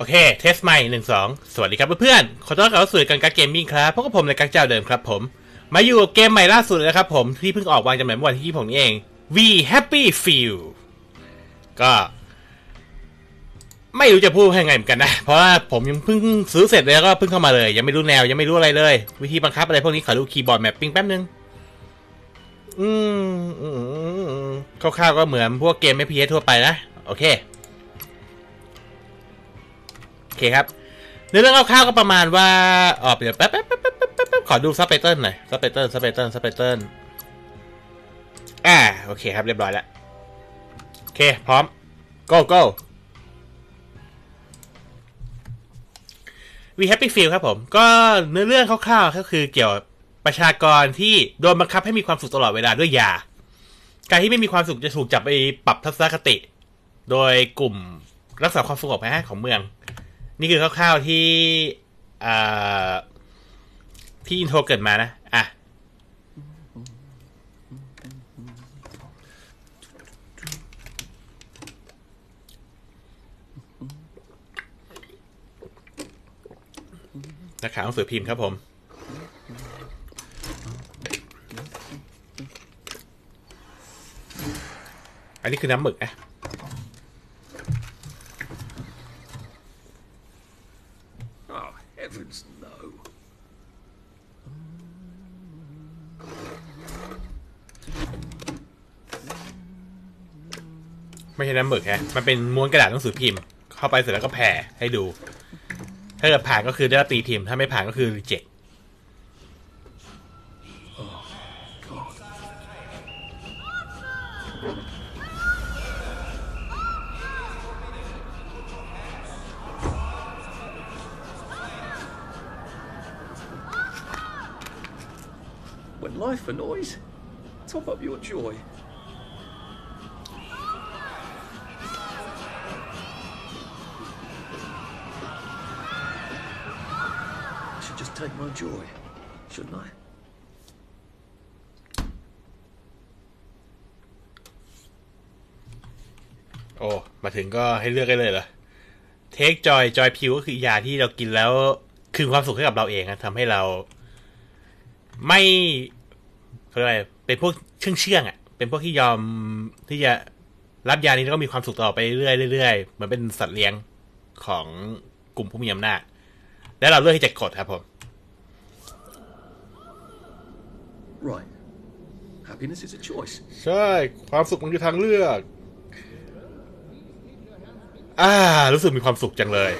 โอเค test ใหม่หนึ่งสองสวัสดีครับเพื่อนๆ ขอต้อนรับเข้าสู่การการ Gaming ครับพบกับผมในการเจ้าเดิมครับผม มาอยู่กับเกมใหม่ล่าสุดนะครับผม ที่เพิ่งออกวางจำหน่ายเมื่อวันที่ผมนี่เอง We Happy Few ก็ ไม่รู้จะพูดยังไงเหมือนกันนะ เพราะว่าผมยังเพิ่งซื้อเสร็จแล้วก็เพิ่งเข้ามาเลย ยังไม่รู้แนวยังไม่รู้อะไรเลย วิธีบังคับอะไรพวกนี้ขอดู keyboard mapping แป๊บนึง อืมคร่าวๆก็เหมือนพวกเกม FPS ทั่วไปนะ โอเค เคครับเรื่องคร่าวๆก็ประมาณว่าอ๋อเดี๋ยวแป๊บแป๊บแป๊บแป๊บแป๊บขอดูซับไตเติลหน่อยซับไตเติลซับไตเติลซับไตเติลอ่าโอเคครับเรียบร้อยแล้วโอเคพร้อม go go We Happy Feel ครับผม ก็เนื้อเรื่องคร่าวๆก็คือเกี่ยวกับประชากรที่โดนบังคับให้มีความสุขตลอดเวลาด้วยยา การที่ไม่มีความสุขจะถูกจับไปปรับทัศนคติ โดยกลุ่มรักษาความสงบนะของเมือง นี่คือคร่าวๆที่ที่อินโทรเกิดมานะ อะ นักข่าวหนังสือพิมพ์ครับผมอันนี้คือน้ำหมึกนะ Oh, heavens no. ไม่ใช่น้ำหมึกฮะ มันเป็นม้วนกระดาษหนังสือพิมพ์ เข้าไปเสร็จแล้วก็แผ่ให้ดู ถ้าเกิดผ่านก็คือได้รับตีพิมพ์ ถ้าไม่ผ่านก็คือเจ็ค Life annoys, top up your joy. I should just take my joy, shouldn't I? โอ้มาถึงก็ให้เลือกได้เลยเหรอ เทคจอยจอยพิวก็คือยาที่เรากินแล้วคืนความสุขให้กับเราเองนะทำให้เราไม่ เขาเรียกอะไรเป็นพวกเชื่องเชื่องๆอะ เป็นพวกที่ยอมที่จะรับยานี้แล้วก็มีความสุขต่อไปเรื่อยๆเรื่อยๆเหมือนเป็นสัตว์เลี้ยงของกลุ่มผู้มีอำนาจ และเราเลือกที่จะกดครับผม Right. Happiness is a choice. ใช่ ความสุขมันคือทางเลือก อ่า รู้สึกมีความสุขจังเลย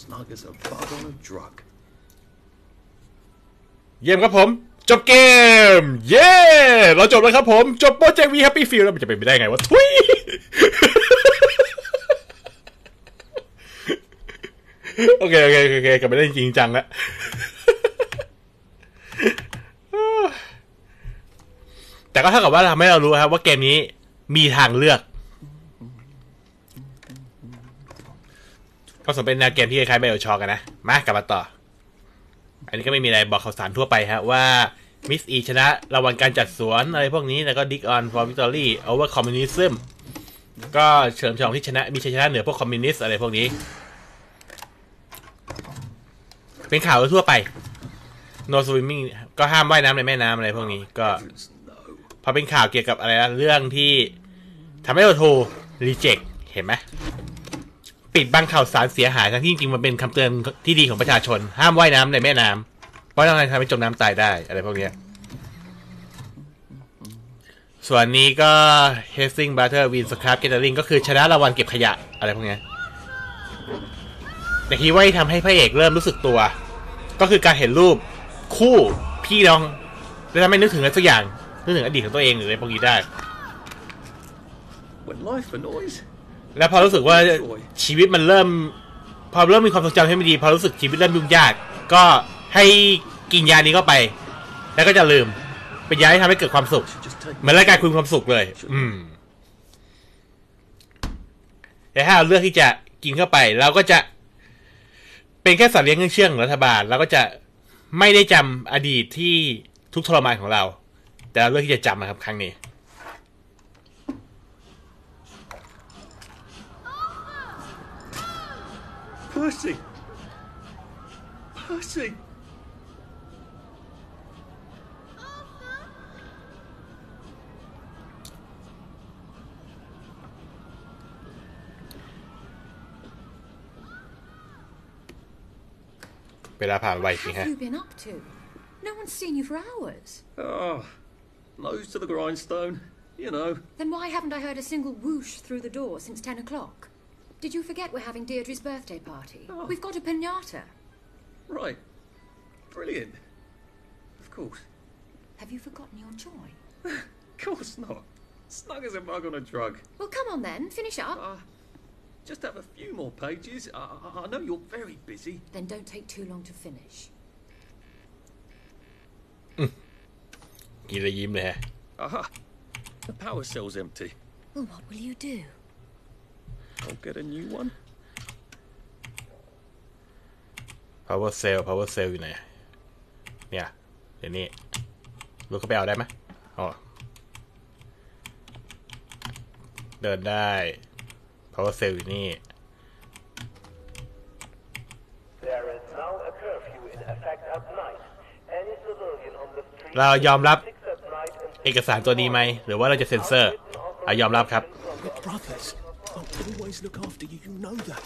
Snug as a bug on a drug. เยี่ยมครับผม จบเกม เย้ เราจบแล้วครับผม จบ project We Happy Few แล้วมันจะเป็นไปได้ไงวะ ถุยโอเค โอเค โอเคกลับไปได้จริงจังแล้วแต่ก็เท่ากับว่าทำให้เรารู้ครับว่าเกมนี้มีทางเลือกก็สมเป็นแนวเกมที่คล้ายๆไบโอชอกันนะ มากลับมาต่อ อันนี้ก็ไม่มีอะไรบอกข่าวสารทั่วไปฮะว่ามิสอีชนะรางวัลการจัดสวนอะไรพวกนี้แล้วก็ดิกออน for victory over communism ก็เฉลิมฉลองที่ชนะ มีชัยชนะเหนือพวกคอมมิวนิสต์อะไรพวกนี้ เป็นข่าวทั่วไป no swimming ก็ห้ามว่ายน้ำในแม่น้ำอะไรพวกนี้ ก็พอเป็นข่าวเกี่ยวกับอะไรนะเรื่องที่ทำให้เราโทรรีเจ็คเห็นไหม ปิดบังข่าวสารเสียหายทั้งที่จริงมันเป็นคำเตือนที่ดีของประชาชน ห้ามว่ายน้ำในแม่น้ำเพราะทำให้ทำให้จมน้ำตายได้ อะไรพวกเนี้ยส่วนนี้ก็ h a s t i n g Butter Win Scrap Gathering ก็คือชนะรางวัลเก็บขยะ อะไรพวกนี้แต่ที่ว่าที่ทำให้พระเอกเริ่มรู้สึกตัว ก็คือการเห็นรูปคู่พี่น้องแล้วทำให้นึกถึงอะไรสักอย่าง นึกถึงอดีตของตัวเองหรืออะไรพวกนี้ได้ When life annoys, แล้วพอรู้สึกว่าชีวิตมันเริ่ม พอเริ่มมีความทรงจำที่ไม่ดี พอรู้สึกชีวิตเริ่มยุ่งยาก ก็ให้กินยานี้เข้าไป แล้วก็จะลืม เป็นยาที่ทำให้เกิดความสุข I should just take เหมือนรายการคุณความสุขเลย อืมแต่ถ้าเราเลือกที่จะกินเข้าไปเราก็จะเป็นแค่สัตว์เลี้ยงเชื่องๆของรัฐบาลเราก็จะไม่ได้จำอดีตที่ทุกข์ทรมานของเรา แต่เราเลือกที่จะจำนะครับครั้งนี้ Percy! Percy! Bit up I've had waiting here. What have you been up to? No one's seen you for hours. Oh, nose to the grindstone, you know. Then why haven't I heard a single whoosh through the door since ten o'clock? Did you forget we're having Deirdre's birthday party? Oh. We've got a pinata. Right. Brilliant. Of course. Have you forgotten your joy? of course not. Snug as a mug on a drug. Well, come on then. Finish up. Uh, just have a few more pages. I, I, know you're very busy. Then don't take too long to finish. Hmm. Gideyim there. Aha. The power cell's empty. Well, what will you do? I'll get a new one. power cell power cell อยู่ไหน เนี่ย เดี๋ยวนี้ลูกเขาไปเอาได้ไหมอ๋อ เดินได้ power cell อยู่นี่ There is now a curfew in effect at night. Any civilian on the street เรายอมรับ six at night and เอกสารตัวนี้ไหม หรือว่าเราจะเซ็นเซอร์อะยอมรับครับ We're brothers. Always look after you. You know that.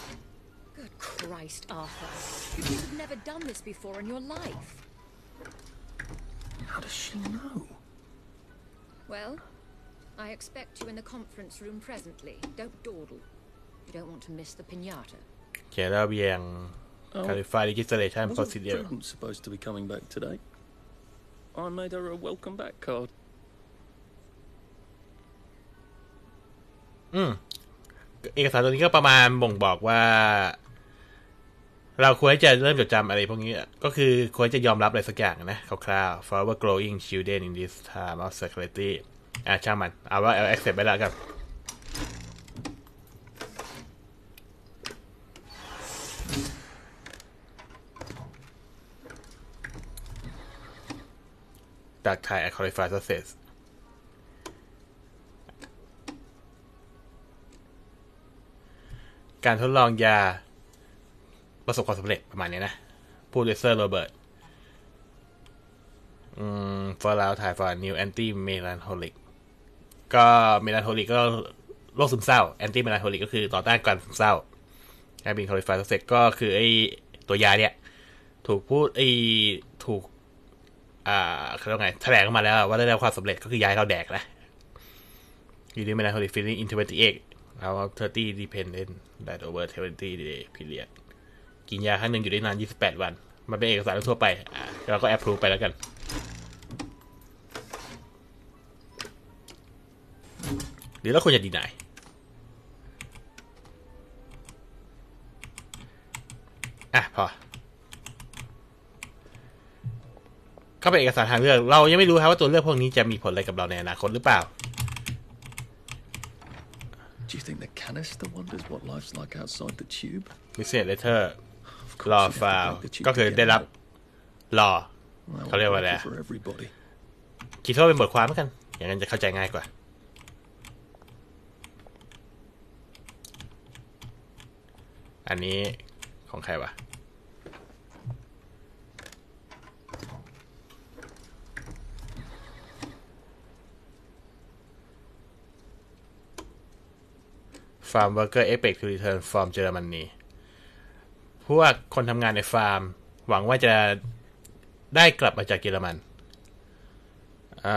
Good Christ, Arthur. You have never done this before in your life. How does she know? Well, I expect you in the conference room presently. Don't dawdle. You don't want to miss the pinata. Chiaro bien. Um, oh, Califari gives the time for Wasn't supposed to be coming back today? I made her a welcome back card. Hmm. เอกสารตัวนี้ก็ประมาณบ่งบอกว่า เราควรจะเริ่มจดจำอะไรพวกนี้ ก็คือควรจะยอมรับอะไรสักอย่างนะคร่าวๆ for our growing children in this time of security อะช่างมัน เอาว่าเอา accept ไปแล้วกันจากไทย a qualified success การทดลองยาประสบความสำเร็จประมาณนี้นะ พูดโดยเซอร์โรเบิร์ตอืม for แล้วถ่าย for new anti melancholic ก็เมลันโ o ลิกก็โรคซึมเศร้า anti melancholic ก็คือต่อต้านการซึมเศร้าแอบินคอลิฟายเสร็จก็คือไอตัวยาเนี่ย ถูกพูดไอถูก อ่าเขาเรียกไงแถลงออกมาแล้วว่าได้รับความสำเร็จก็คือยาให้เราแดกนะ You do melancholic feeling in 28 out 30 dependent that over 20 day period กินยาครั้งหนึ่งอยู่ได้นาน 28 วัน มันเป็นเอกสารทั่วไป เราก็ approve ไปแล้วกัน หรือเราควรจะดีนายอะ พอก็เป็นเอกสารทางเลือก เรายังไม่รู้ครับว่าตัวเลือกพวกนี้จะมีผลอะไรกับเราในอนาคตหรือเปล่า Do you think the canister wonders what life's like outside the tube? business letter Of law course, you have to file break the tube ก็คือ to get ได้รับ out. รอ That เขาเรียกว่า would อะไร be for everybody. คิดว่าเป็นบทความแล้วกัน อย่างนั้นจะเข้าใจง่ายกว่า อันนี้ของใครวะ farm workers expected to return from Germany พวกคนทำงานในฟาร์ม หวังว่าจะได้กลับมาจากเยอรมัน อ่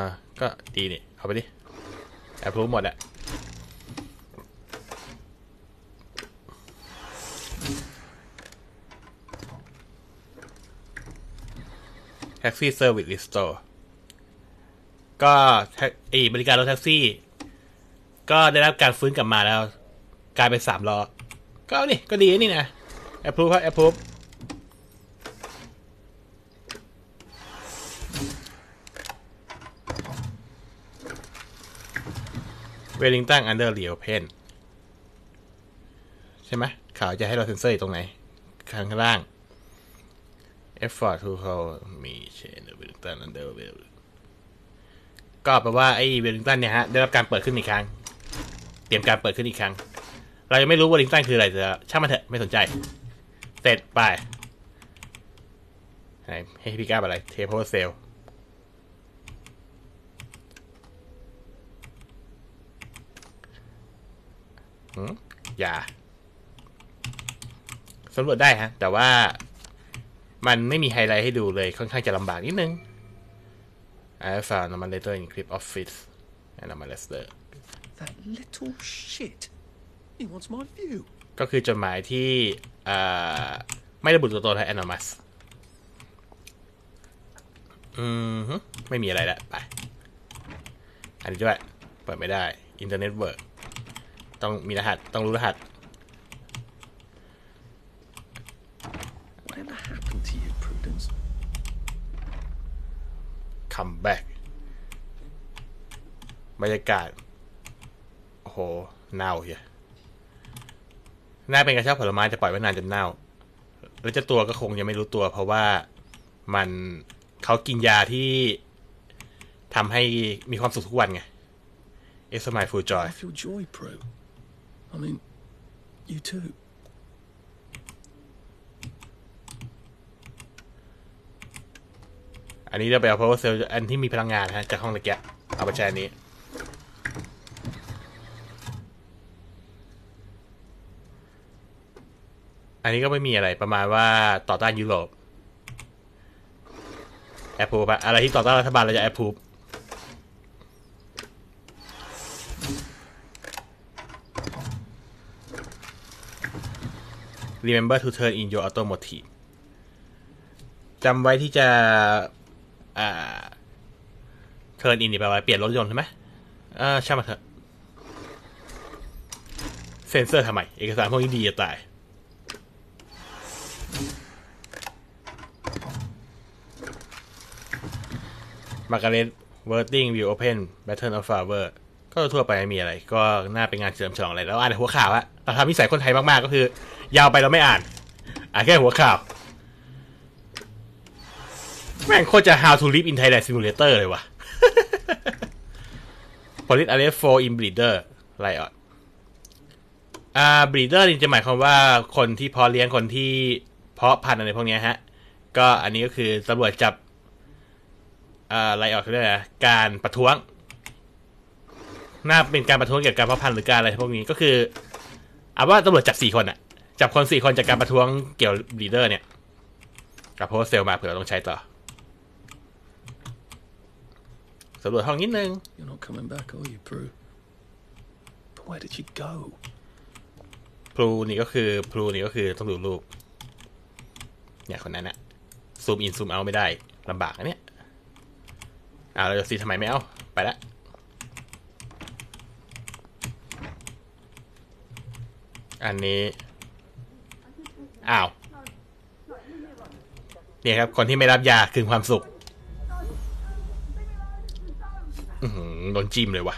า ก็ดีนี่ เอาไปดิ approve หมดอะแท็กซี่เซอร์วิสลิสโตก็แท็กไอบริการรถแท็กซี่ ก็ได้รับการฟื้นกลับมาแล้ว กลายเป็นสามล้อ ก็นี่ก็ดีนี่นะแอปพูครับแอปพูเวลิงตันอันเดอร์เลียวเพนใช่ไหมข่าวจะให้เราเซ็นเซอร์อยู่ตรงไหน ข้างล่าง effort to hold มีเชนเวลิงตันอันเดอร์เวลก็แปลว่าไอ้เวลิงตันเนี่ยฮะ ได้รับการเปิดขึ้นอีกครั้ง เตรียมการเปิดขึ้นอีกครั้ง เรายังไม่รู้ว่าลิงตันคืออะไรแต่ช่างมันเถอะไม่สนใจ เสร็จไปไหนให้พี่ก้าอะไรเทปโพเซลหืมอย่าสำรวจได้ฮะ แต่ว่ามันไม่มีไฮไลท์ให้ดูเลยค่อนข้างจะลำบากนิดนึง I found a letter in Clip Office and a letter That little shit. He wants my view. ก็คือจดหมายที่อ่าไม่ระบุตัวตนให้ anonymous อืมฮึไม่มีอะไรละไป อันนี้ด้วย เปิดไม่ได้ internetwork ต้องมีรหัส ต้องรู้รหัส Whatever happened to you, Prudence? come back บรรยากาศโอ้โห เน่าเหี้ยน่าเป็นกระเช้าผลไม้จะปล่อยไว้นานจนเน่า แล้วเจ้าตัวก็คงยังไม่รู้ตัว เพราะว่ามันเขากินยาที่ทำให้มีความสุขทุกวันไง It's my full joy I feel joy, Prue. I mean, you too. อันนี้เราไปเอา power cell อันที่มีพลังงานฮะจากห้องตะเกียบเอาไปใช้อันนี้ อันนี้ก็ไม่มีอะไรประมาณว่าต่อต้านยุโรปแอปพูปะอะไรที่ต่อต้านรัฐบาลเราจะแอปพูป remember to turn in your automotive จำไว้ที่จะอ่า turn in นี่แปลว่าเปลี่ยนรถยนต์ใช่ไหมอ่าช่างมันเถอะเซ็นเซอร์ทำไม เอกสารพวกนี้ดีจะตาย Margaret Worthing will open Battle of Flowers ก็ทั่วไปไม่มีอะไร ก็น่าเป็นงานเฉลิมฉลองอะไรแล้วอ่านหัวข่าวอะเราทำนิสัยคนไทยมาก ๆ ก็คือ ยาวไปเราไม่อ่าน อ่านแค่หัวข่าว แม่งโคตรจะ how to live in Thailand simulator เลยวะ police arrest for in breeder ไรอะอ่า breeder นี่จะหมายความว่าคนที่พาะเลี้ยงคนที่ เพาะพันธุ์อะไรพวกเนี้ยฮะ ก็อันนี้ก็คือตำรวจจับอ่าไรออกเขาเรียกอะไรนะการประท้วง น่าเป็นการประท้วงเกี่ยวกับการเพาะพันธุ์หรือการอะไรพวกนี้ก็คือเอาว่าตำรวจจับสี่คนอะจับคนสี่คนจากการประท้วงเกี่ยวบรีเดอร์เนี่ยกับโพสเซลมาเผื่อเราต้องใช้ต่อสำรวจห้องนิดนึง You're not coming back, are you, Prue? But where did you go? พลูนี่ก็คือพลูนี่ก็คือต้องดูรูป เนี่ยคนนั้นนะซูมอินซูมเอาไม่ได้ลำบากนะเนี่ยอ้าเราจะซีทำไมไม่เอา ไปละอันนี้ อ้าว เนี่ยครับ คนที่ไม่รับยาคืนความสุขโดนจิ้มเลยว่ะ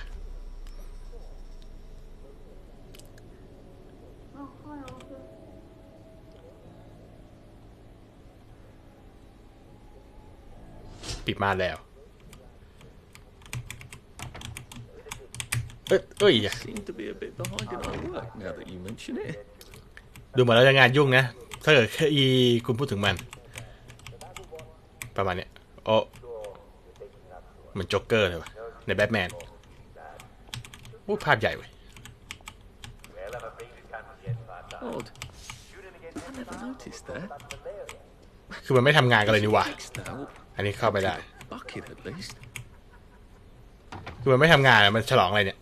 ปิดม่านแล้ว เอ้ยเอ้ย Seem to be a bit behind in our work now that you mention it. ดูเหมือนเราจะงานยุ่งนะ ถ้าเกิดอีคุณพูดถึงมัน ประมาณเนี้ยโอ้เหมือนโจ๊กเกอร์เลยวะในแบทแมนโอ้ภาพใหญ่เว้ย Odd. I never noticed that. คือมันไม่ทำงานกันเลยนี่หว่า Fixed that. อันนี้เข้าไปได้ Bucket at least. คือมันไม่ทำงานอะมันฉลองอะไรเนี่ย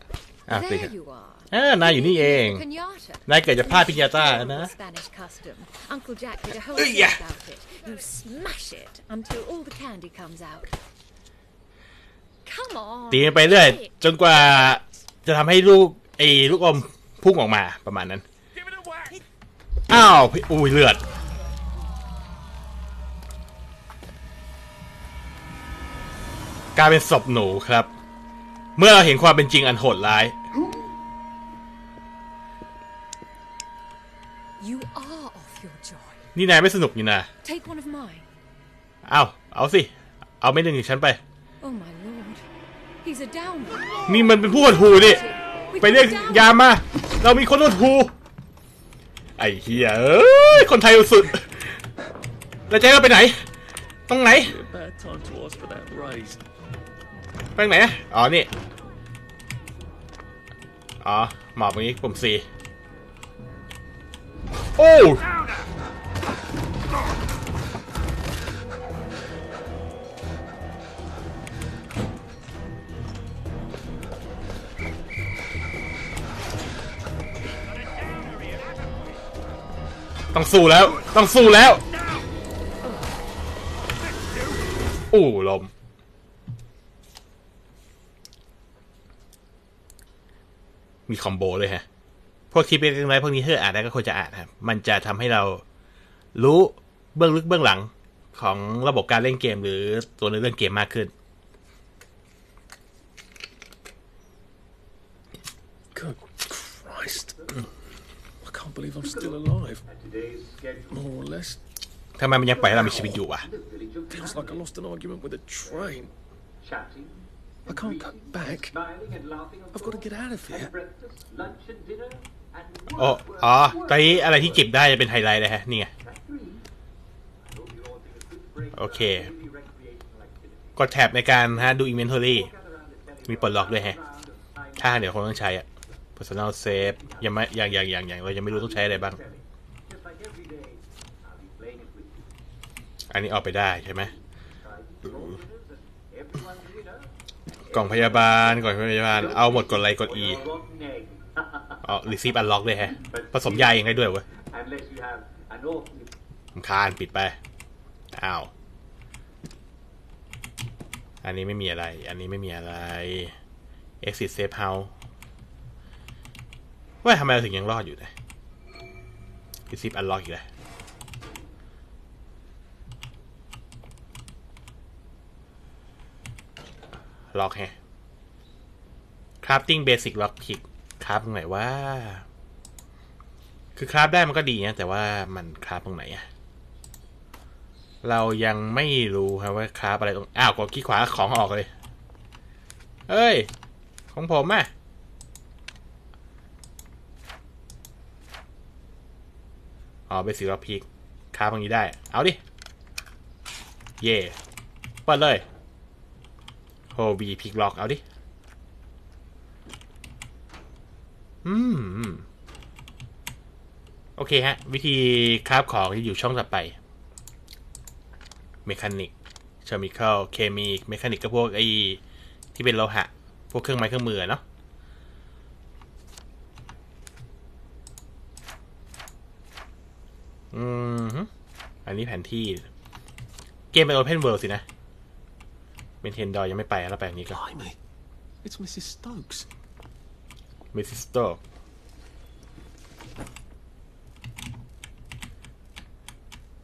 อะปิด There you are. เออนายอยู่นี่เอง Pinata. นายเกิดจากผ้าพิญญาต้านะ Spanish custom. Uncle Jack did a whole Uh, thing yeah. about it. You smash it until all the candy comes out. Come on. ตีกันไปเรื่อย จนกว่าจะทำให้ลูกไอ้ลูกอมพุ่งออกมาประมาณนั้น อ้าวพี่อุ้ยเลือด กลายเป็นศพหนูครับ เมื่อเราเห็นความเป็นจริงอันโหดร้าย You are off your joy. นี่นายไม่สนุกนี่นะ Take one of mine. อ้าวเอาสิ เอาไม่หนึ่งของฉันไป Oh my lord. He's a downer. นี่มันเป็นผู้หดหูนี่ We ไปเรียก got a ยาม downer. มา เรามีคนหดหู Oh ไอ้เหี้ยเอ้ย คนไทยสุดแล้วเจ๊ก็ไปไหน ตรงไหน A bad time to ask for that raise. ไปไหนอ๋อ นี่ อ๋อ หมอบตรงนี้ปุ่ม C โอ้ต้องสู้แล้ว ต้องสู้แล้ว อู้ลม มีคอมโบเลยฮะ พวกคลิปเล็กๆน้อยๆพวกนี้ถ้าอ่านได้ก็ควรจะอ่านครับ มันจะทำให้เรารู้เบื้องลึกเบื้องหลังของระบบการเล่นเกมหรือตัวเนื้อเรื่องเกมมากขึ้น Good Christ. I can't believe I'm still alive. More or less. ทำไมมันยังปล่อยให้เรามีชีวิตอยู่วะ Feels like I lost an argument with a train. Chatting, I can't go back. I've got to get out of here. โอ้อ๋อตอนนี้อะไรที่หยิบได้จะเป็นไฮไลท์เลยฮะ นี่ไง โอเค กด Tab ในการฮะดู inventoryมีปลดล็อกด้วยฮะ ถ้าเดี๋ยวคงต้องใช้อะ personal save ยังไม่ยังยังยังยังเรายังไม่รู้ต้องใช้อะไรบ้าง อันนี้ออกไปได้ใช่ไหม กล่องพยาบาลกล่องพยาบาล เอาหมดกดไลค์กด E Or rotten egg. อ๋อ receive unlock ด้วยแฮะ ผสมยาเองได้ด้วยเว้ย Unless you have an awfully รำคาญปิดไป อ้าว อันนี้ไม่มีอะไร อันนี้ไม่มีอะไร exit safe house ว่าทำไมเราถึงยังรอดอยู่นะ receive unlock อีกแล้ว ล็อกแฮะ crafting basic lock pick คราฟตรงไหนว่า คือคราฟได้มันก็ดีนะแต่ว่ามันคราฟตรงไหนอะเรายังไม่รู้ครับว่า craft อะไรตรงอ้าวกดคลิกขวาของออกเลย เอ้ย ของผมอะอ๋อไปสิ lockpick craft ตรงนี้ได้ เอาดิ เย่เปิดเลย โฮบี pick lock เอาดิ อืม โอเคฮะ วิธี craft ของที่อยู่ช่องต่อไป mechanic chemical เคมี mechanic ก็พวกไอ้ที่เป็นโลหะ พวกเครื่องไม้เครื่องมือเนาะอืม อันนี้แผนที่ เกมเป็น Open World สินะ มนเทนดอยยังไม่ไปแล้วไปอันนี้ก่อน Blimey. It's Mrs. Stokes. มิสซิสโต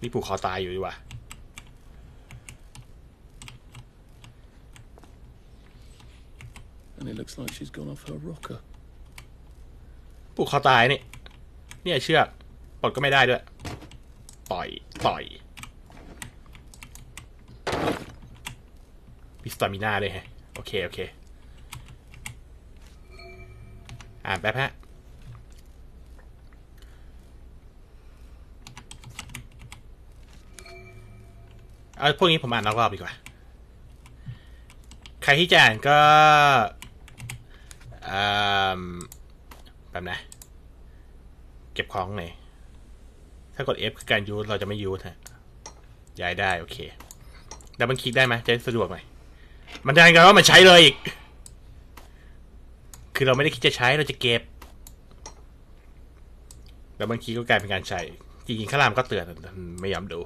นี่ผูกคอตายอยู่ดีกว่า And it looks like she's gone off her rocker. ผูกคอตายนี่ เนี่ยเชือกปลดก็ไม่ได้ด้วย ต่อย ต่อย มีสตามิน่าด้วยฮะ โอเค โอเค อ่านแป๊บฮะเอาพวกนี้ผมอ่านนอกรอบดีกว่า ใครที่จะอ่านก็แบบนะ เก็บของหน่อยถ้ากด F คือการยูสเราจะไม่ยูสฮะย้ายได้ โอเค double click ได้ไหมจะได้สะดวกหน่อย มันดันกันว่ามันใช้เลยอีก คือเราไม่ได้คิดจะใช้เราจะเก็บ double click ก็กลายเป็นการใช้ จริงๆข้างล่างก็เตือนไม่ยอมดู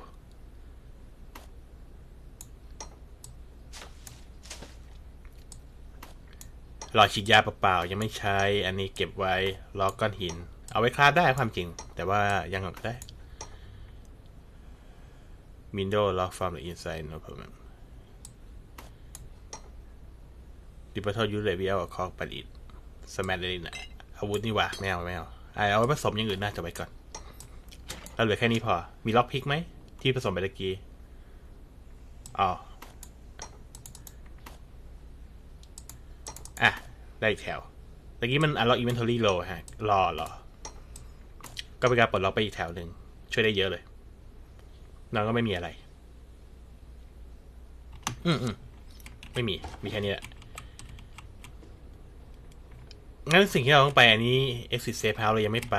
หลอดฉีดยาเปล่าๆยังไม่ใช้ อันนี้เก็บไว้รอก้อนหิน เอาไว้ craft ได้ความจริง แต่ว่ายังก่อก็ได้ Window lock from the inside no problem d e p o t use level or cock but it smash เลยนะอาวุธนี่ว่าไม่เอาไม่เอาเอาไว้ผสมอย่างอื่นน่าจะไว้ก่อนเราเหลือแค่นี้พอ มีล็อกพิกไหม ที่ผสมไปตะกี้อ๋ออะ ได้อีกแถวตะกี้มัน unlock inventory low ฮะ รอรอ ก็เป็นการปลดล็อกไปอีกแถวหนึ่ง ช่วยได้เยอะเลยน้อนก็ไม่มีอะไร อืมอืมไม่มี มีแค่นี้แหละ งั้นสิ่งที่เราต้องไปอันนี้ exit safe house เรายังไม่ไป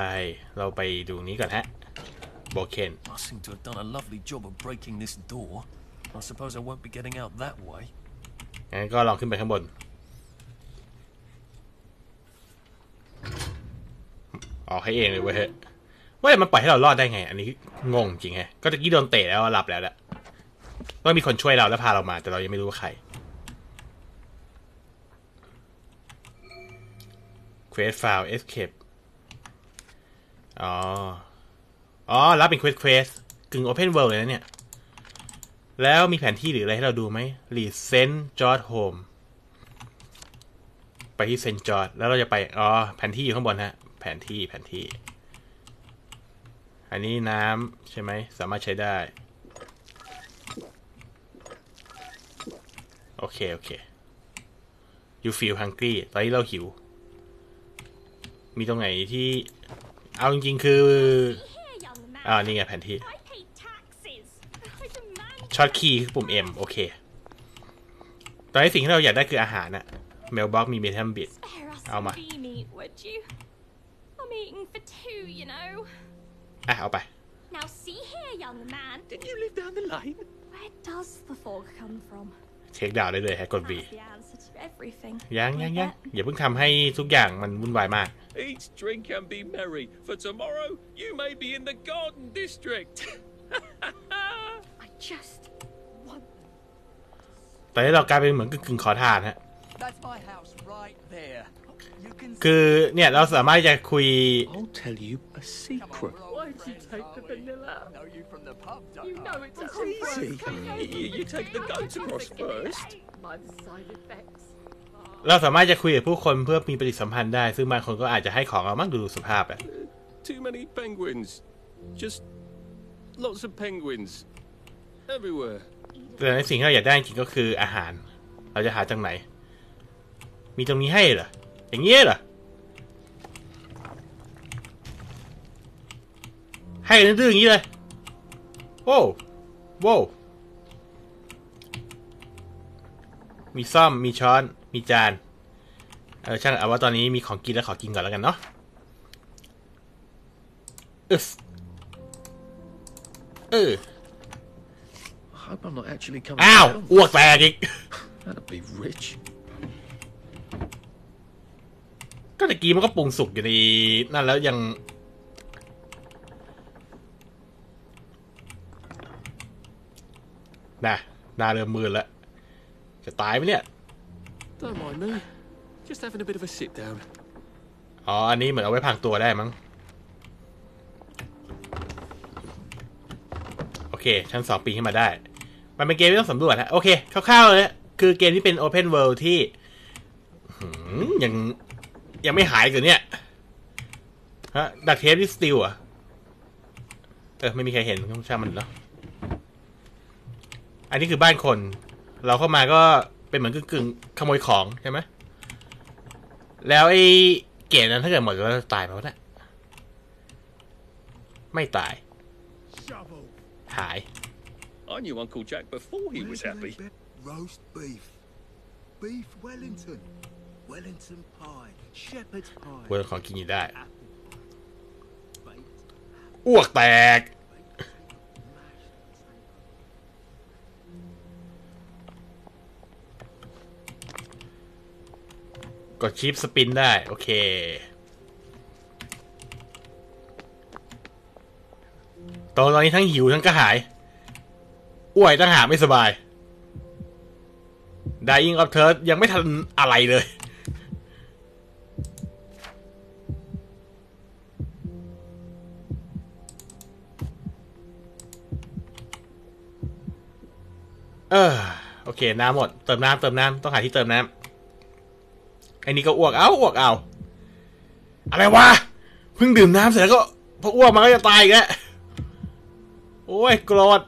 เราไปดูนี้ก่อนฮะโบเคน I seem to have done a lovely job of breaking this door. I suppose I won't be getting out that way. งั้นก็ลองขึ้นไปข้างบน ออกให้เองเลยเว้ยเฮ้ยว่าแต่มันปล่อยให้เรารอดได้ไง อันนี้งงจริงแฮะ ก็ตะกี้โดนเตะแล้วหลับแล้วแหละต้องมีคนช่วยเราแล้วพาเรามา แต่เรายังไม่รู้ว่าใคร Quest file escape อ๋อ อ๋อ รับเป็น Quest Quest กึ่ง Open World เลยนะเนี่ย แล้วมีแผนที่หรืออะไรให้เราดูไหม reach Saint George's Holm ไปที่ Saint George แล้วเราจะไป อ๋อ แผนที่อยู่ข้างบนฮะ แผนที่แผนที่ อันนี้น้ำใช่ไหม สามารถใช้ได้ โอเค โอเค you feel hungry ตอนนี้เราหิว มีตรงไหนที่ เอาจริงๆ คือ Here, young man. อ่านี่ไงแผนที่ I pay taxes. I demand ช็อตคีย์คือปุ่ม M โอเค ตอนนี้สิ่งที่เราอยากได้คืออาหารอะเมลบ็อกมีเมทัลบิด spare us How some much? bee meat, would you? I'm eating for two, you know. อะเอาไป Now see here, young man. Did you live down the lane? Where does the fog come from? เช็คดาวน์ได้เลยฮะกด V That's the answer to everything. ยังยัง I ยัง bet. อย่าเพิ่งทำให้ทุกอย่างมันวุ่นวายมาก Eat, drink, and be merry, for tomorrow you may be in the Garden District. I just want ตอนนี้เรากลายเป็นเหมือนกึ่งๆขอทานฮะ That's my house right there. You can คือเนี่ยเราสามารถจะคุย I'll tell you a secret. Why'd you take the vanilla? I know you from the pub, don't you? know it's Easy. You, you take the goat across first. My side effects. เราสามารถจะคุยกับผู้คนเพื่อมีปฏิสัมพันธ์ได้ ซึ่งบางคนก็อาจจะให้ของเรามั่งดูสุภาพอะ Too many penguins. Just lots of penguins. Everywhere. แต่ในสิ่งที่เราอยากได้จริงๆก็คืออาหาร เราจะหาจากไหน มีตรงนี้ให้เหรอ อย่างเงี้ยเหรอ ให้กันดื้อๆอย่างนี้เลย โว้วโว้วมีซ่อม มีช้อน มีจาน เออช่างเอาว่าตอนนี้มีของกินแล้วขอกินก่อนแล้วกันเนาะอึสเออ I hope I'm not actually coming อ้าว down. อ้วกแตกอีก That'd be rich. ก็ตะกี้มันก็ปรุงสุกอยู่ในนั่นแล้วยัง น่ะหนาเริ่มมือแล้ว จะตายไหมเนี่ย Don't mind me. Just having a bit of a sit down. อ๋อ อันนี้เหมือนเอาไว้พังตัวได้มั้ง โอเค ชั้นสองปีนขึ้นมาได้ มันเป็นเกมที่ต้องสำรวจฮะ โอเค คร่าวๆเลยนะคือเกมที่เป็น Open World ที่ยังยังไม่หายกันเนี่ย ฮะ ดักเทปที่สติลอะ เออ ไม่มีใครเห็นต้องช่างมันเนาะอันนี้คือบ้านคน เราเข้ามาก็ เป็นเหมือนกึ่งๆขโมยของใช่ไหมแล้วไอ้เกรดนั้นถ้าเกิดหมดก็ตายไปแล้วนะไม่ตาย หาย I knew Uncle Jack before he was happy. Roast beef. Beef Wellington. Wellington pie. Shepherd's pie. เวิร์ของกินอยู่ได้ Baked อ้วกแตก กดชิปสปินได้ โอเค ตอนนี้ทั้งหิวทั้งกระหาย อ้วยตั้งหาไม่สบาย Dying of Thirst ยังไม่ทันอะไรเลย เออโอเค น้ำหมด เติมน้ำเติมน้ำต้องหาที่เติมน้ำ อ้นี่ก็อ้วกเอาอ้วกเอาอะไรวะเพิ่งดื่มน้ำเสร็จแล้วก็พออ้วกมันก็จะตายอีกแล้วโอ้ยโกรธ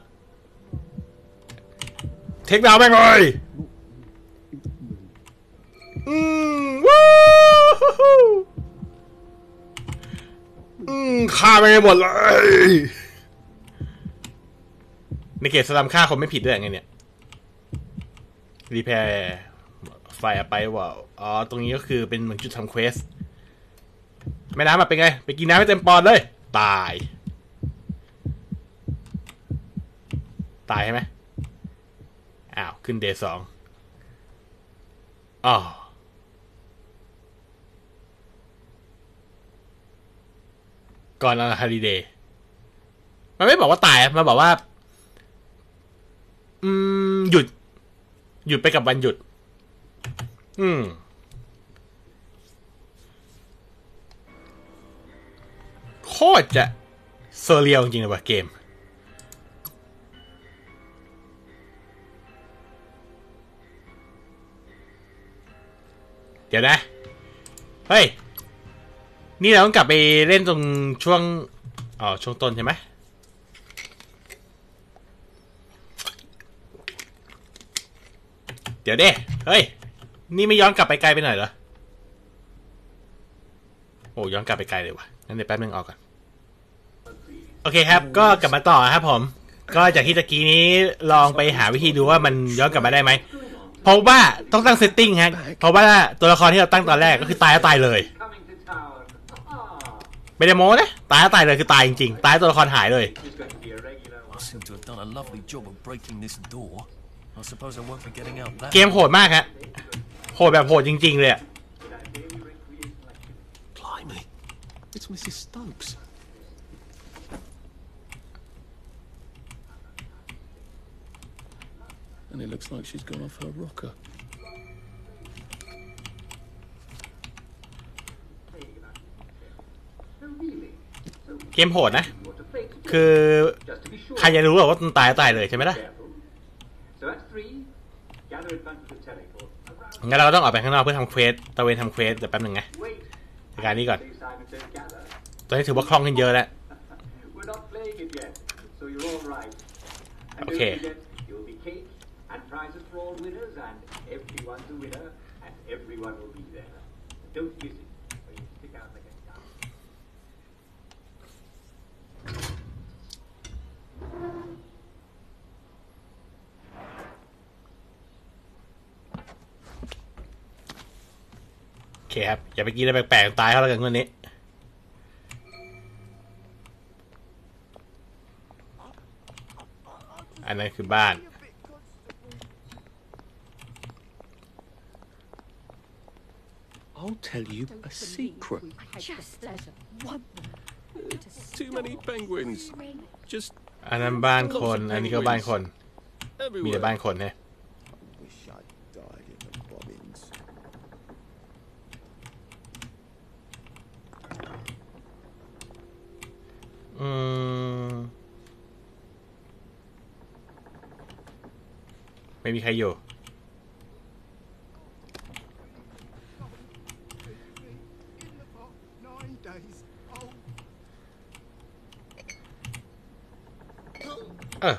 เทคดาวแม่งเลยอืมวู้อืมฆ่าไปหมดเลยในเขตสลัมฆ่าคนไม่ผิดด้วยไงเนี่ยรีแพร์ ไฟเอาไปว่าอ๋อตรงนี้ก็คือเป็นเหมือนจุดทำ quest แม่น้ำมาเป็นไง ไปกินน้ำให้เต็มปอดเลย ตาย ตายใช่ไหมอ้าว ขึ้น day สองอ๋อก่อนฮาริเดย์มันไม่บอกว่าตาย มันบอกว่า อืม หยุด หยุดไปกับวันหยุด อืม โคตรจะเซอร์เรียลจริงเลยว่ะเกม เดี๋ยวนะ เฮ้ย นี่เราต้องกลับไปเล่นตรงช่วง อ๋อ ช่วงต้นใช่ไหมเดี๋ยวเด้ เฮ้ย นี่ไม่ย้อนกลับไปไกลไปหน่อยเหรอ โอ้ย้อนกลับไปไกลเลยว่ะงั้นเดี๋ยวแป๊บนึงออกก่อน โอเคครับ ก็กลับมาต่อครับผม ก็จากที่ตะกี้นี้ลองไปหาวิธีดูว่ามันย้อนกลับมาได้ไหม เพราะว่าต้องตั้งเซตติ้งฮะ เพราะว่าตัวละครที่เราตั้งตอนแรกก็คือตายแล้วตายเลย Coming to town. Ah, ไม่ได้โม้นะ ตายแล้วตายเลยคือตายจริงๆ ตายแล้วตัวละครหายเลย he's going to be a regular I one. seem to have done a lovely job of breaking this door. I suppose I won't be getting out that. เกมโหดมากฮะโหดแบบโหดจริง ๆ เลยอะ Blimey. It's Mrs. Stokes. And it looks like she's gone off her rocker. เกมโหดนะ What to play to คือ just to be sure. ใครจะรู้หรอว่ามันตายแล้วตายเลยใช่ไหมล่ะ Careful. So that's three. Gather advantage of teleport. Around. งั้นเราต้องออกไปข้างนอกเพื่อทำ quest ตระเวนทำ quest เดี๋ยวแป๊บหนึ่งไงจัดการนี้ก่อน ตอนนี้ถือว่าคล่องขึ้นเยอะแล้ว โอเค and it, or you stick out like a duck. โอเคครับ อย่าไปกินอะไรแปลกๆตายเขาแล้วกันวันนี้อันนั้นคือบ้าน I'll tell you a secret. Just one. Too many penguins. Just อันนั้นบ้านคน อันนี้ก็บ้านคน มีแต่ everywhere. บ้านคนเนี่ย อืม ไม่มีใครอยู่ เออ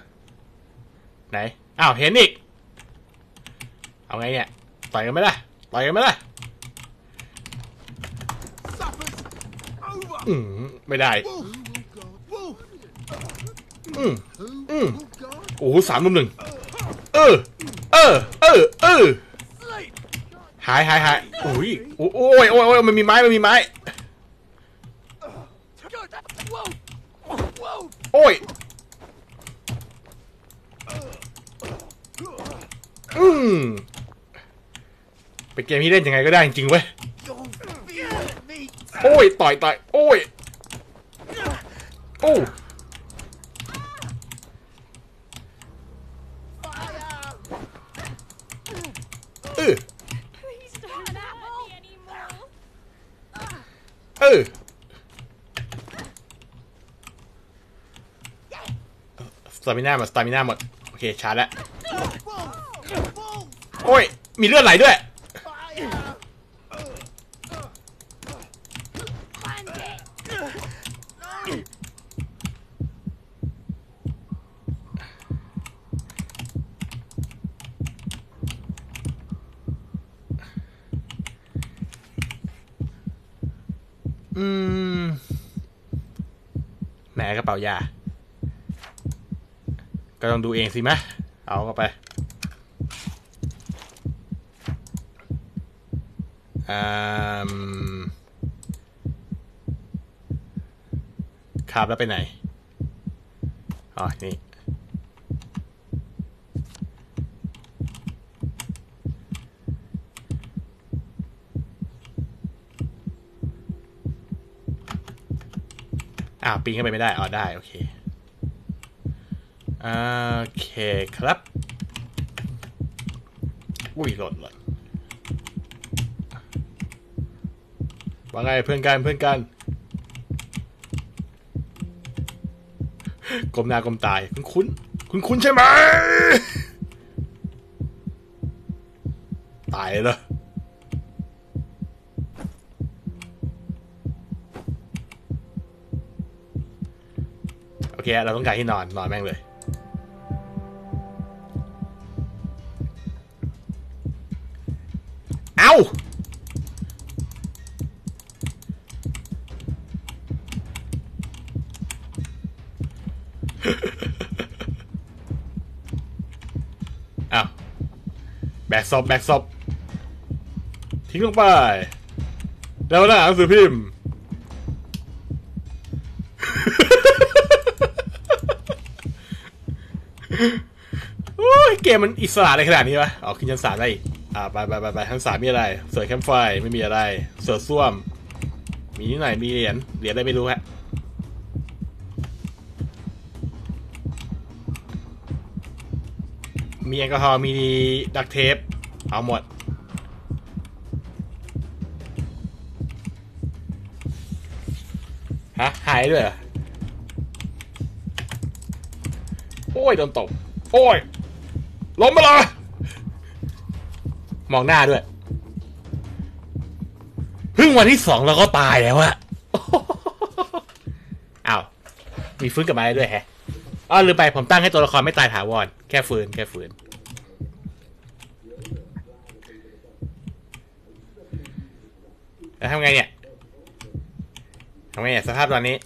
ไหน อ้าว เห็นอีก เอาไงเนี่ย ต่อยกันไหมล่ะ ต่อยกันไหมล่ะอืม ไม่ได้ อืม Who? Mm. Oh God. โอ้โหสามลุมหนึ่งเออ เออ เออ เออ หายหายหายโอ้ยโอ้ยโอ้ยโอ้ยโอ้ยมันมีไม้ มันมีไม้ โอ้ย อืมเป็นเกมที่เล่นยังไงก็ได้จริงๆเว้ย โอ้ย ต่อยต่อยโอ้ย โอ้อ Please don't hurt me anymore. เออ สตามิน่าหมดสตามิน่าหมด โอเคชาร์จแล้ว โอ้ย มีเลือดไหลด้วย อืม กระเป๋ายา ก็ต้องดูเองสิมะ เอาเข้าไปครับแล้วไปไหน อ๋อ นี่ อ้าวปีนขึ้นไปไม่ได้ อ๋อ ได้ โอเค โอเคครับ อุ้ยหล่นหล่นว่าไงเพื่อนกันเพื่อนกันกลมหน้ากลมตาย คุณคุ้นคุณคุ้นใช่ไหม ตายเลยโอเค เราต้องการที่นอน นอนแม่งเลย เอ้า อ้าว แบก ศพแบกศพทิ้งลงไป แล้วหน้าหนังสือพิมพ์ โอ้ยเกมมันอิสระในขนาดนี้วะเอาขึ้นชั้นสามได้อีกอ่าไปไปไปไปชั้นสามมีอะไร เสือแคมไฟไม่มีอะไร เสือส้วม มีนิดหน่อยมีเหรียญ เหรียญอะไรไม่รู้ฮะมีแอลกอฮอล์มีดักเทป เอาหมด ฮะ หายด้วยเหรอ โอ้ย โดนตบ โอ้ย ล้มไปเลยมองหน้าด้วย เพิ่งวันที่สองเราก็ตายแล้วอะอ้าว มีฟื้นกลับมาได้ด้วยแฮะอ้อลืมไปผมตั้งให้ตัวละครไม่ตายถาวร แค่ฟื้นแค่ฟื้น แล้วทำไงเนี่ยทำไงเนี่ยสภาพตอนนี้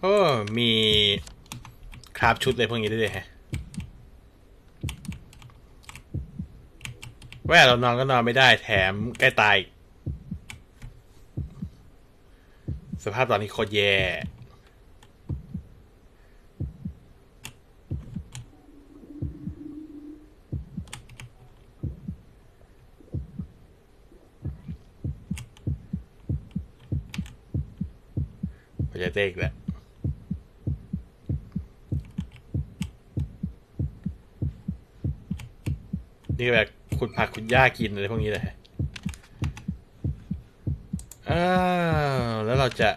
โอ้ มีคราฟชุดเลยพวกนี้ด้วยเลยฮะ แว่าเรานอนก็นอนไม่ได้แถมใกล้ตาย สภาพตอนนี้โคตรแย่จะเต้อีกแล้วนี่แบบ คุณผักคุณหญ้ากินอะไรพวกนี้เลยอ้าวแล้วเราจะ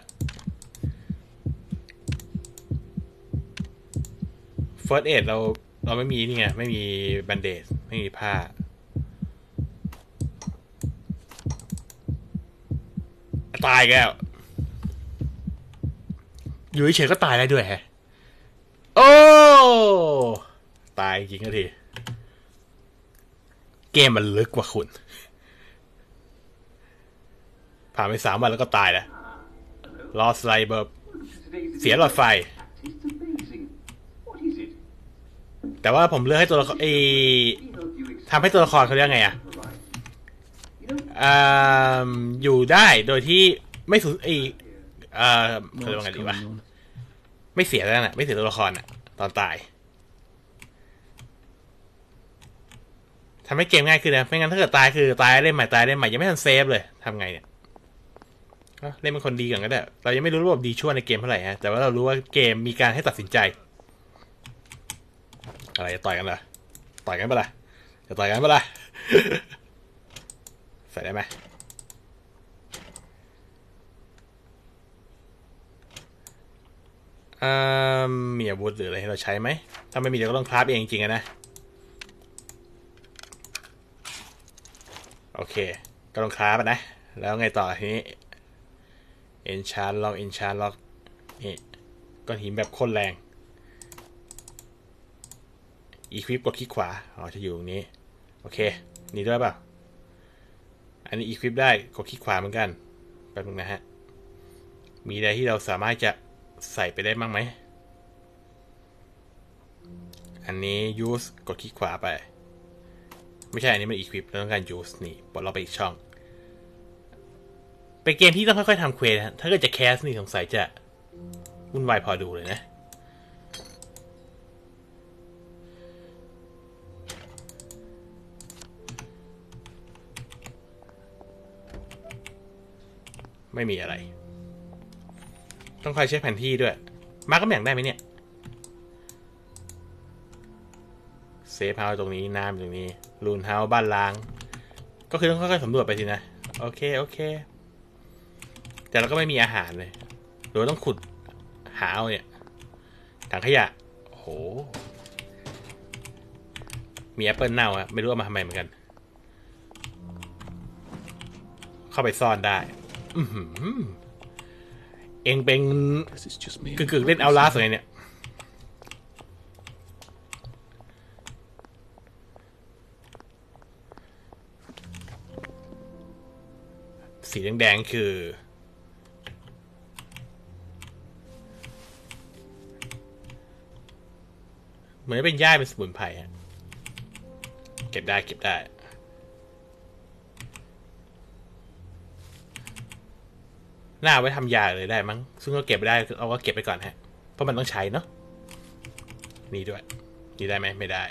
First Aid เราเราไม่มีนี่ไง ไม่มีแบนเดสไม่มีผ้า ตายอีกแล้ว อยู่เฉยก็ตายได้ด้วยฮะ โอ้ ตายจริงก็ที เกมมันลึกกว่าคุณ ผ่านไปสามวันแล้วก็ตายแล้วลอสไลเบอร์เสียหลอดไฟ แต่ว่าผมเลือกให้ตัวละครไอทำให้ตัวละครเขาเรียกไงอะ right. You know, อ่าอยู่ได้โดยที่ไม่สูญไออ่าเขาเรียกว่าไงดีวะไม่เสียแล้วน่ะไม่เสียตัวละครอะตอนตาย ทำให้เกมง่ายขึ้นนะไม่งั้นถ้าเกิดตายคือตายเล่นใหม่ตายเล่นใหม่ยังไม่ทันเซฟเลยทำไงเนี่ยเล่นเป็นคนดีก่อนก็ได้เรายังไม่รู้ระบบดีชั่วในเกมเท่าไหร่ฮะแต่ว่าเรารู้ว่าเกมมีการให้ตัดสินใจ อะไรจะต่อยกันเหรอต่อยกันปะล่ะจะต่อยกันปะล่ะใส่ได้ไหมอ่ามีอาวุธหรืออะไรให้เราใช้ไหม ถ้าไม่มีเราก็ต้อง craft เองจริงๆนะ โอเค ก็ต้อง craft นะ แล้วไงต่อทีนี้เอน sharp rock เอน sharp rock นี่ก้อนหินแบบโคนแรงอีควิปกดคลิกขวา อ๋อ จะอยู่ตรงนี้ โอเค นี่ด้วยเปล่า อันนี้อีควิปได้ กดคลิกขวาเหมือนกัน แป๊บนึงนะฮะ มีอะไรที่เราสามารถจะใส่ไปได้บ้างไหม อันนี้ use กดคลิกขวาไป ไม่ใช่อันนี้มัน equip เราต้องการ use นี่ปลดเราไปอีกช่อง เป็นเกมที่ต้องค่อยๆทำเควสฮะถ้าเกิดจะแคสนี่สงสัยจะวุ่นวายพอดูเลยนะไม่มีอะไร ต้องคอยเช็คแผนที่ด้วย มาร์ก็แบ่งได้ไหมเนี่ย เซฟเฮาตรงนี้ น้ำตรงนี้ ลูนเฮาส์บ้านล้าง ก็คือต้องค่อยๆสำรวจไปสินะ โอเค โอเค แต่เราก็ไม่มีอาหารเลยหรือว่าต้องขุดหาเอาเนี่ย ถังขยะ โอ้โห มีแอปเปิลเน่าอะไม่รู้เอามาทำไมเหมือนกัน เข้าไปซ่อนได้อือหือเองเป็น Guess it's just me. กึ่งๆเล่นเอาลาสเลยเนี่ย สีแดงๆคือ เหมือนเป็นหญ้าเป็นสมุนไพรฮะเก็บได้เก็บได้หน้าเอาไว้ทำยาเลยได้มั้ง ซึ่งก็เก็บไม่ได้เอาก็เก็บไปก่อนฮะ เพราะมันต้องใช้เนาะ นี่ด้วย นี่ได้ไหมไม่ได้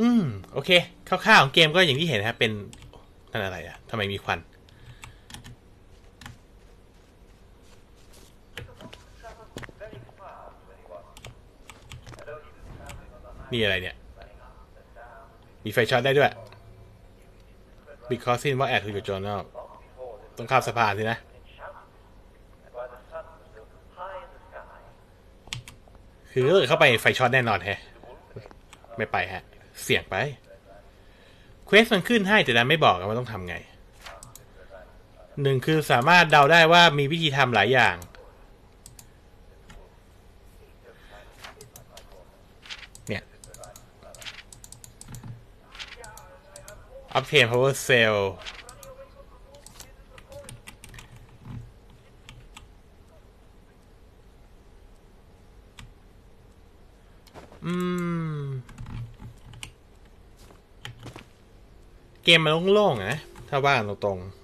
อืม โอเคคร่าวๆของเกมก็อย่างที่เห็นนะครับเป็นนั่นอะไรอะทำไมมีควัน นี่อะไรเนี่ย มีไฟช็อตได้ด้วย because in what add to your journal ต้องข้ามสะพานสินะคือถ้าเกิดเข้าไปไฟช็อตแน่นอนแฮะ ไม่ไปฮะ เสี่ยงไป quest มันขึ้นให้แต่ดันไม่บอกว่าต้องทำไงหนึ่งคือสามารถเดาได้ว่ามีวิธีทำหลายอย่าง เนี่ย obtain power cell อืม เกมมันโล่งๆอะนะ ถ้าว่ากันตรงๆ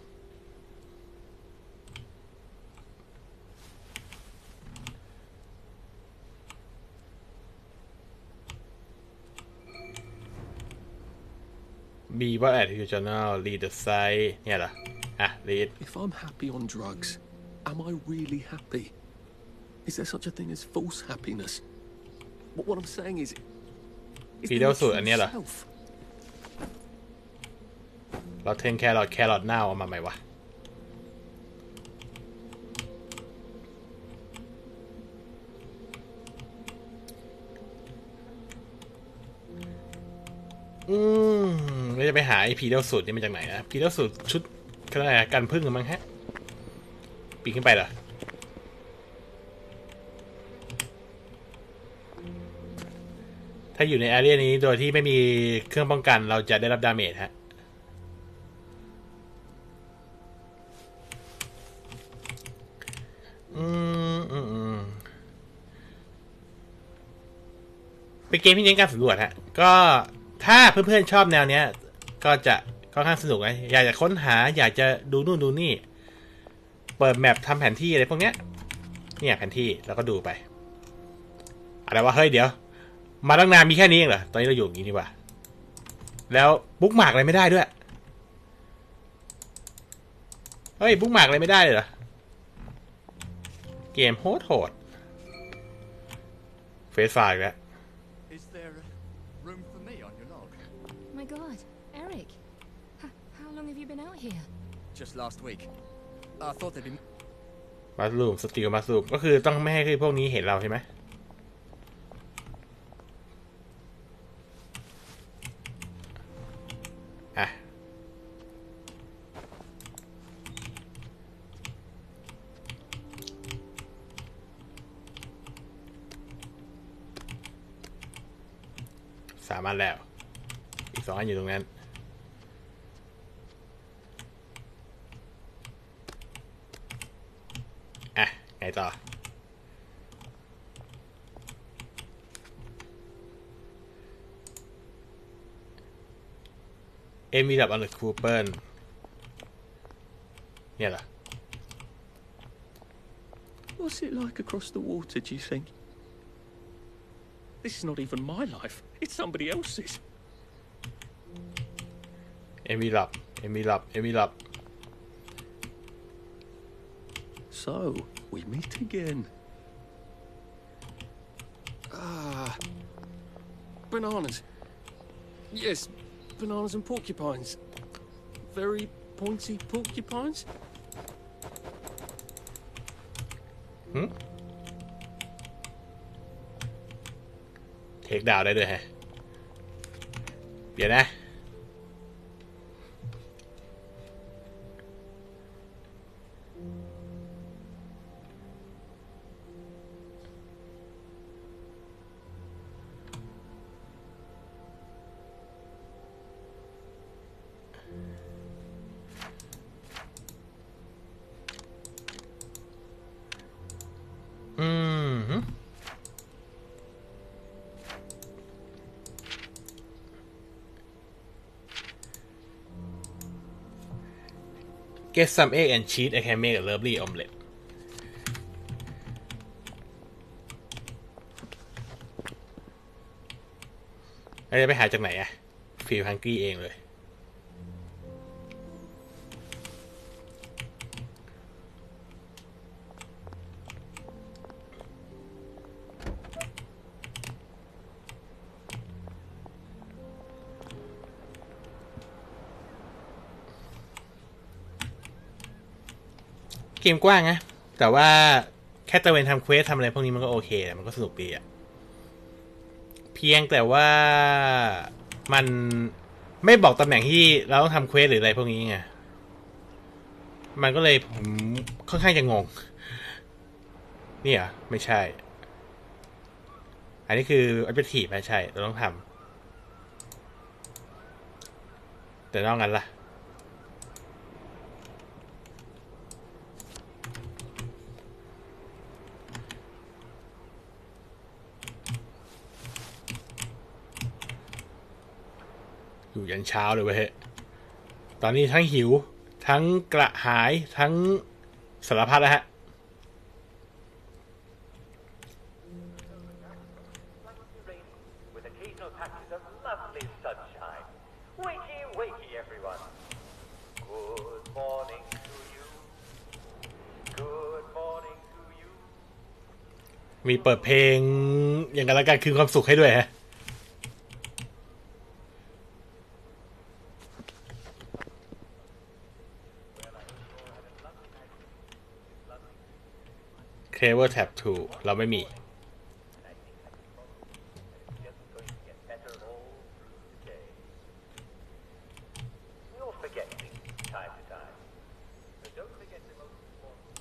มีว่า add to journal read the site เนี่ยเหรออะ read If I'm happy on drugs, am I really happy? Is there such a thing as false happiness? What, what I'm saying is. is Video there a สูตร true อันเนี้ยเหรอ self? เราเทนแครอทแครอทเน่าเอามาไหมวะอืมเราจะไปหาไอพีเดลสูตรนี่มาจากไหนนะพีเดลสูตรชุดอะไรกันพึ่งหรือมั้งฮะ ปีนขึ้นไปเหรอถ้าอยู่ใน area นี้โดยที่ไม่มีเครื่องป้องกันเราจะได้รับ damage ฮะ เกมที่เน้นการสำรวจฮะก็ถ้าเพื่อนๆชอบแนวเนี้ย ก็จะค่อนข้างสนุกนะอยากจะค้นหา อยากจะดูนู่นดูนี่ เปิดแมปทำแผนที่อะไรพวกเนี้ย เนี่ยแผนที่แล้วก็ดูไปอะไรวะเฮ้ยเดี๋ยว มาตั้งนานมีแค่นี้เองเหรอ ตอนนี้เราอยู่อย่างนี้ดีกว่า แล้วบุ๊กหมากอะไรไม่ได้ด้วย เฮ้ยบุ๊กหมากอะไรไม่ได้เลยเหรอ เกมโหดโหดเฟซไฟล์แล้ว here? Just last week. I thought there'd be มาสูมสติลมาสูมก็คือต้องไม่ให้พวกนี้เห็นเราใช่ไหมอะสามอันแล้ว อีกสองอันอยู่ตรงนั้น อะ ไงต่อ เอมีดับอันเดอร์คูเปิลเนี่ยเหรอ What's it like across the water, do you think? This is not even my life. It's somebody else's. เอมีดับเอมีดับเอมีดับ So, we meet again. Ah. Bananas. Yes, bananas and porcupines. Very pointy porcupines. เทคดาวน์ได้ด้วยฮะ เดี๋ยวนะ Get some egg and cheese I can make a lovely omelette เราจะไปหาจากไหนอะฟีลฮังกี้เองเลย เกมกว้างนะ แต่ว่าแค่ตะเวนทำ quest ทำอะไรพวกนี้มันก็โอเคมันก็สนุกดีอะเพียงแต่ว่ามันไม่บอกตำแหน่งที่เราต้องทำ quest หรืออะไรพวกนี้ไง มันก็เลยผมค่อนข้างจะงง นี่เหรอไม่ใช่ อันนี้คือ objective ไม่ใช่ เราต้องทำแต่นอกนั้นล่ะ ยันเช้าเลยเว้ยตอนนี้ทั้งหิว ทั้งกระหายทั้งสารพัดนะฮะมีเปิดเพลงอย่างกันละกันคืนความสุขให้ด้วยฮะ Clever Tab 2 เราไม่มี Just going to get better all through the day. You'll forget things from time to time. But don't forget the most important.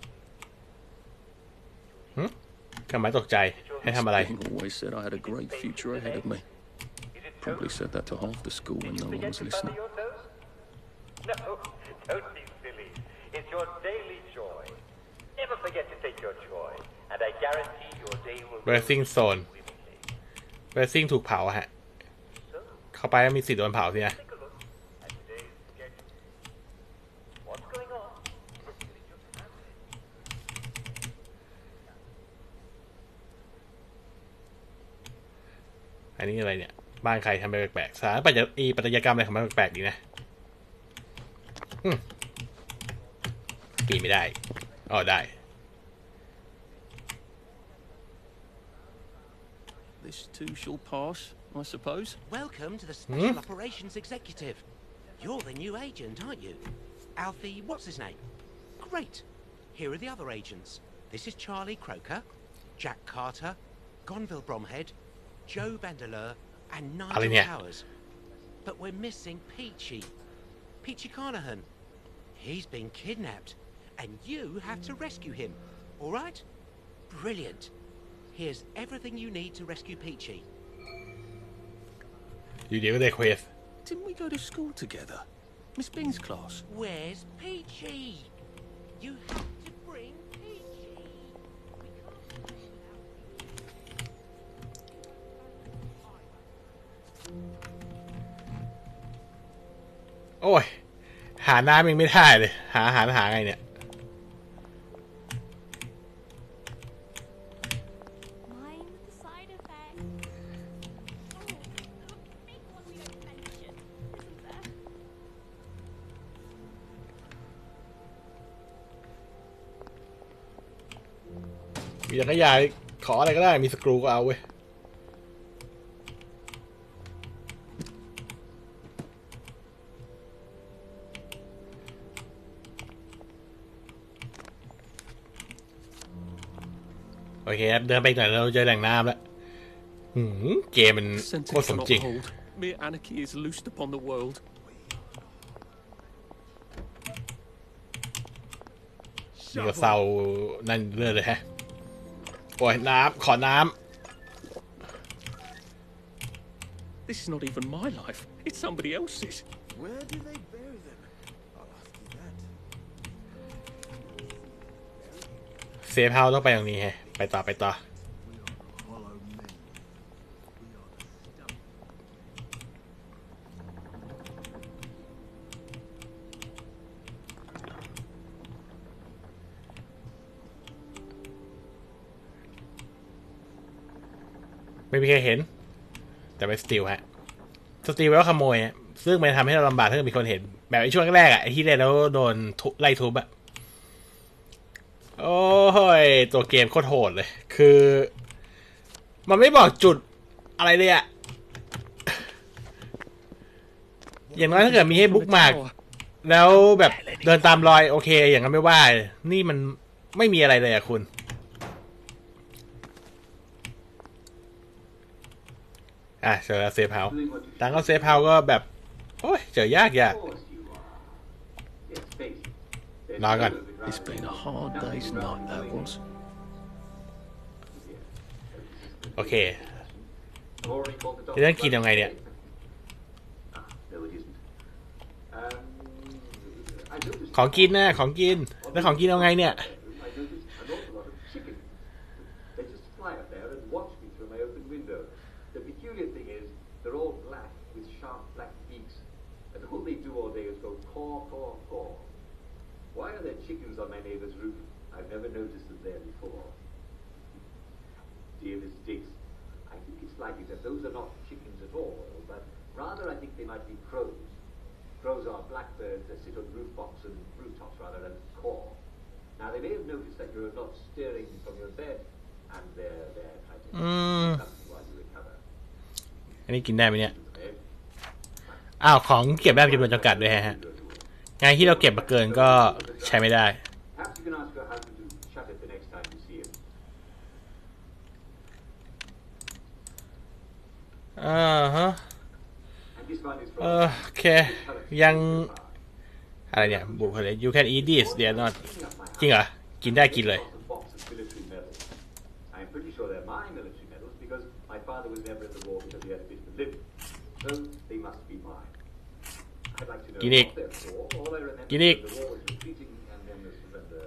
ทำไมตกใจ ให้ทำอะไร Bing always said I had a great future ahead of me. Is it Probably true? said that to half the school when Did no you one forget was to listening. butter your toast? No, don't be silly. It's your daily joy. Never forget to take your joy, and I guarantee your day will go Blessing Zone swimmingly. เบสซิ่งถูกเผาฮะ เข้าไปแล้วมีสิทธิ์โดนเผาสินะอันนี้อะไรเนี่ย บ้านใครทำไปแปลกๆสารปัจจัยอีปัตยกรรมอะไรของมันแปลกๆดีนะอืมปีนไม่ได้อ๋อได้ This too shall pass, I suppose. Welcome to the hmm? Special Operations Executive. You're the new agent, aren't you? Alfie, what's his name? Great. Here are the other agents. This is Charlie Croker, Jack Carter, Gonville Bromhead, Joe Vandeleur, and Nigel Alinea. Towers. but we're missing Peachy. Peachy Carnahan. He's been kidnapped, and you have to rescue him. All right? Brilliant. Here's everything you need to rescue Peachy. อยู่เดียวก็ได้เควส Didn't we go to school together? Miss Bing's class. Where's Peachy? You have to bring Peachy. We can't do this without โอ้ย หาน้ำยังไม่ได้เลย หาอาหารหาไงเนี่ย มีจักรยานขออะไรก็ได้มีสกรูก็เอาเว้ยโอเคครับเดินไปอีกหน่อยเราเจอแหล่งน้ำแล้วหืมเกมมันโคตร Sentence สม cannot จริง hold. Mere anarchy is loosed upon the world. มี อยเลยฮะโอ้ยน้ำขอน้ This is not even my life. It's somebody else's. Where do they bury them? I'll ask you that. ำเซฟเฮาส์ต้องไปตรงนี้ฮะไปต่อไปต่อ Hollow men. We are the stump. ไม่มีใครเห็น แต่เป็นสติลฮะสติลแปลว่าขโมยฮะซึ่งมันทำให้เราลำบากถ้าเกิดมีคนเห็น แบบไอ้ช่วงแรกอะไอ้ที่เล่นแล้วโดนไล่ทุบอะโอ้ยตัวเกมโคตรโหดเลย คือ มันไม่บอกจุดอะไรเลยอะอย่างน้อยถ้าเกิดมีให้บุ๊กมากแล้วแบบเดินตามรอยโอเค อย่างนั้นไม่ว่า นี่มันไม่มีอะไรเลยอะคุณ อะเจอแล้วเซฟเฮาส์ Doing what you ตังก็เซฟเฮาส์ก็แบบ โอ้ย เจอยากยาก Of course you are. Yes, face it. There's Now, no gun. of it It's rather been a than hard nothing day's wrong night, that knowing was. it. Yes. โอเค I've already called the จะต้องกินยังไงเนี่ย Ah, no, it isn't. Um, I noticed ของกินนะของกิน แล้วของกินเอาไงเนี่ย I noticed an awful lot of chickens. They just fly up there and watch me through my open window. The peculiar thing is, they're all black with sharp black beaks, and all they do all day is go caw, caw, caw. Why are there chickens on my neighbor's roof? I've never noticed them there before. Dear Miss Diggs, I think it's likely that those are not chickens at all, but rather I think they might be crows. Crows are blackbirds that sit on roof box and rooftops rather than caw. Now they may have noticed that you're not stirring from your bed, and they're there trying to Mm. something while you recover. อันนี้กินได้ไหมเนี่ย Bed, อ้าว ของเก็บได้จำนวนจำกัดด้วยฮะ งานที่เราเก็บมาเกินก็ใช้ไม่ได้ Perhaps you can ask your husband to shut it the next time you see him. อ่าฮะ And this one is เอ from อโอเคยังอะไรเนี่ยบุคลิก you can eat this they are not จริงเหรอ กินได้กินเลย a box of military medals. I'm pretty sure they're my military medals because my father was never in the war because he had a bit of a living. So they must be mine. I'd like to know Ginek. what they're for. All I remember Ginek. is the war was retreating and then the surrender.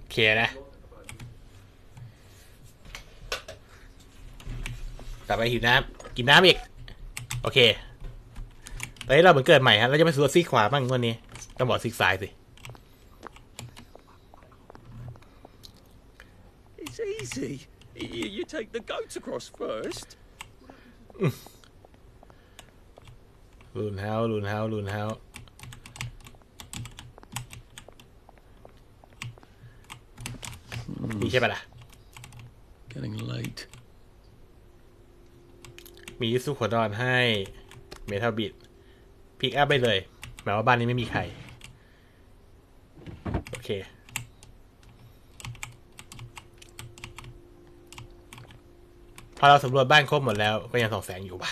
โอเคนะต่อไปหิวน้ำ กินน้ำอีก โอเคตอนนี้เราเหมือนเกิดใหม่ฮะ เราจะไปสู่ซีกขวาบ้างวันนี้ ต้องบอกซีกซ้ายสิ It's easy. You, you take the goats across first. ลุนเฮาลุนเฮาลุนเฮานี่ใช่ปะล่ะ Getting late. มีซูโคดอนให้เมทัลบิดพิกอัพไปเลย หมายว่าบ้านนี้ไม่มีใคร โอเค พอเราสำรวจบ้านครบหมดแล้วก็ยังสองแสงอยู่ปะ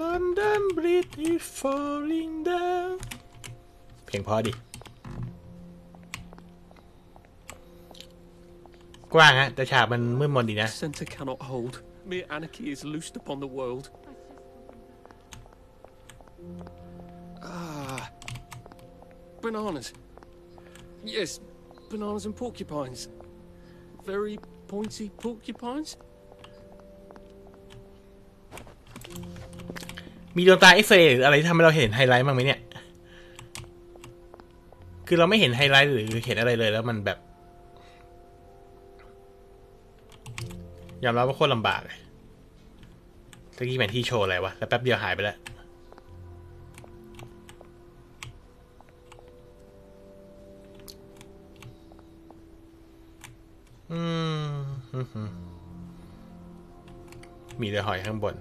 ลอนดอนบริด is falling down เพลงพอดี กว้างฮะแต่ฉากมันมืดมนดีนะ Center cannot hold. Mere anarchy is loosed upon the world. Ah. Bananas. Yes, bananas and porcupines. Very pointy porcupines. มีดวงตาเอ็กซ์เรย์หรืออะไรที่ทำให้เราเห็นไฮไลท์บ้างไหมเนี่ย คือเราไม่เห็นไฮไลท์หรือเห็นอะไรเลยแล้วมันแบบ ยอมรับว่าโคตรลำบากเลยตะกี้แมนที่โชว์อะไรวะ แล้วแป๊บเดียวหายไปแล้ว อืมฮึ่มๆมีเรือหอยข้างบน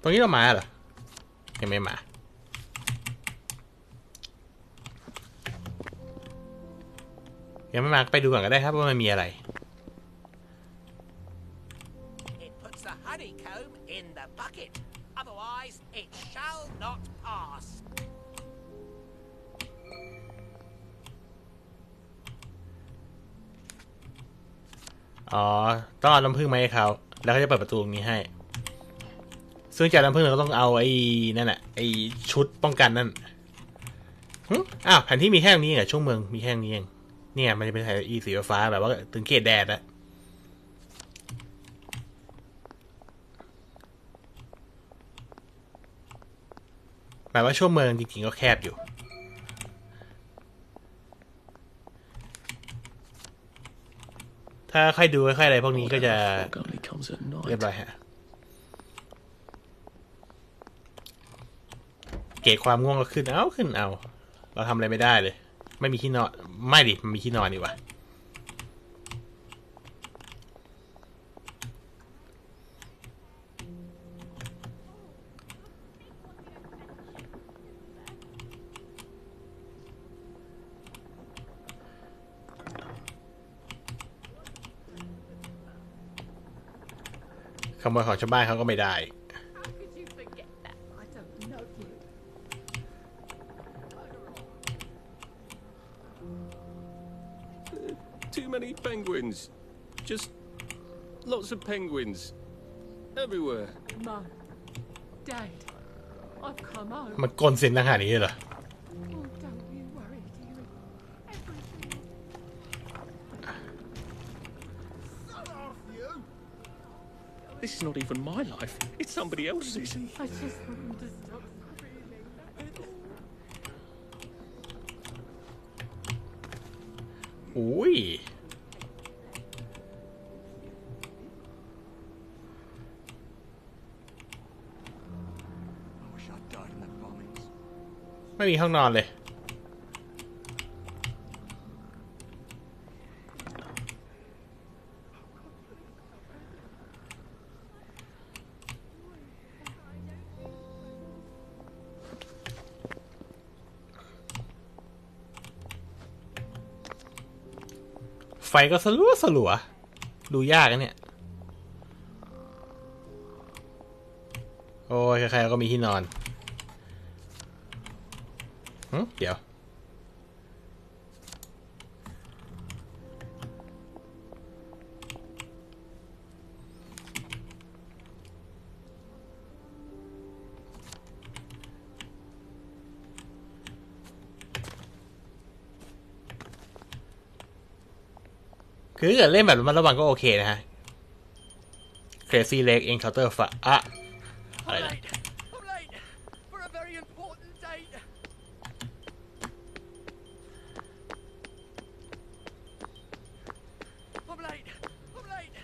ตรงนี้เรามาเหรอยังไม่มา ยังไม่มาไปดูก่อนก็ได้ครับว่ามันมีอะไร It puts the honeycomb in the bucket. Otherwise, it shall not pass. อ๋อ ต้องเอาน้ำผึ้งมาให้เขา แล้วเขาจะเปิดประตูตรงนี้ให้ ซึ่งจากน้ำผึ้งเราก็ต้องเอาไอ้นั่นน่ะไอ้ชุดป้องกันนั่นหึอ้าวแผนที่มีแค่ตรงนี้เหรอช่วงเมืองมีแค่ตรงนี้เอง เนี่ย มันจะเป็นสายอีสีฟ้าแบบว่าถึงเขตแดดอะหมายว่าช่วงเมืองจริงๆก็แคบอยู่ถ้าค่อยดูค่อยอะไรพวกนี้ก็จะเรียบร้อยฮะ เกรดความง่วงก็ขึ้นเอาขึ้นเอา เราทำอะไรไม่ได้เลย ไม่มีที่นอน ไม่ดิ มันมีที่นอนดีวะขโมยของชาวบ้านเขาก็ไม่ได้ lots of penguins. Everywhere. Mum, Dad, I've come home. มันกลนเสียงดังขนาดนี้เลยเหรอ Oh, don't you worry, dearie. Everything. This is not even my life. It's somebody else's. I just want him to stop screaming. That's all. อุ้ย ไม่มีห้องนอนเลย ไฟก็สลัวสลัว ดูยากนะเนี่ย โอ้ยใครๆก็มีที่นอนหึ เดี๋ยว คือถ้าเกิดเล่นแบบระมัดระวังก็โอเคนะฮะ Crazy Lake Encounter ฝะอะ อะไร I'm นะ late. I'm late for a very important date. I'm late. I'm late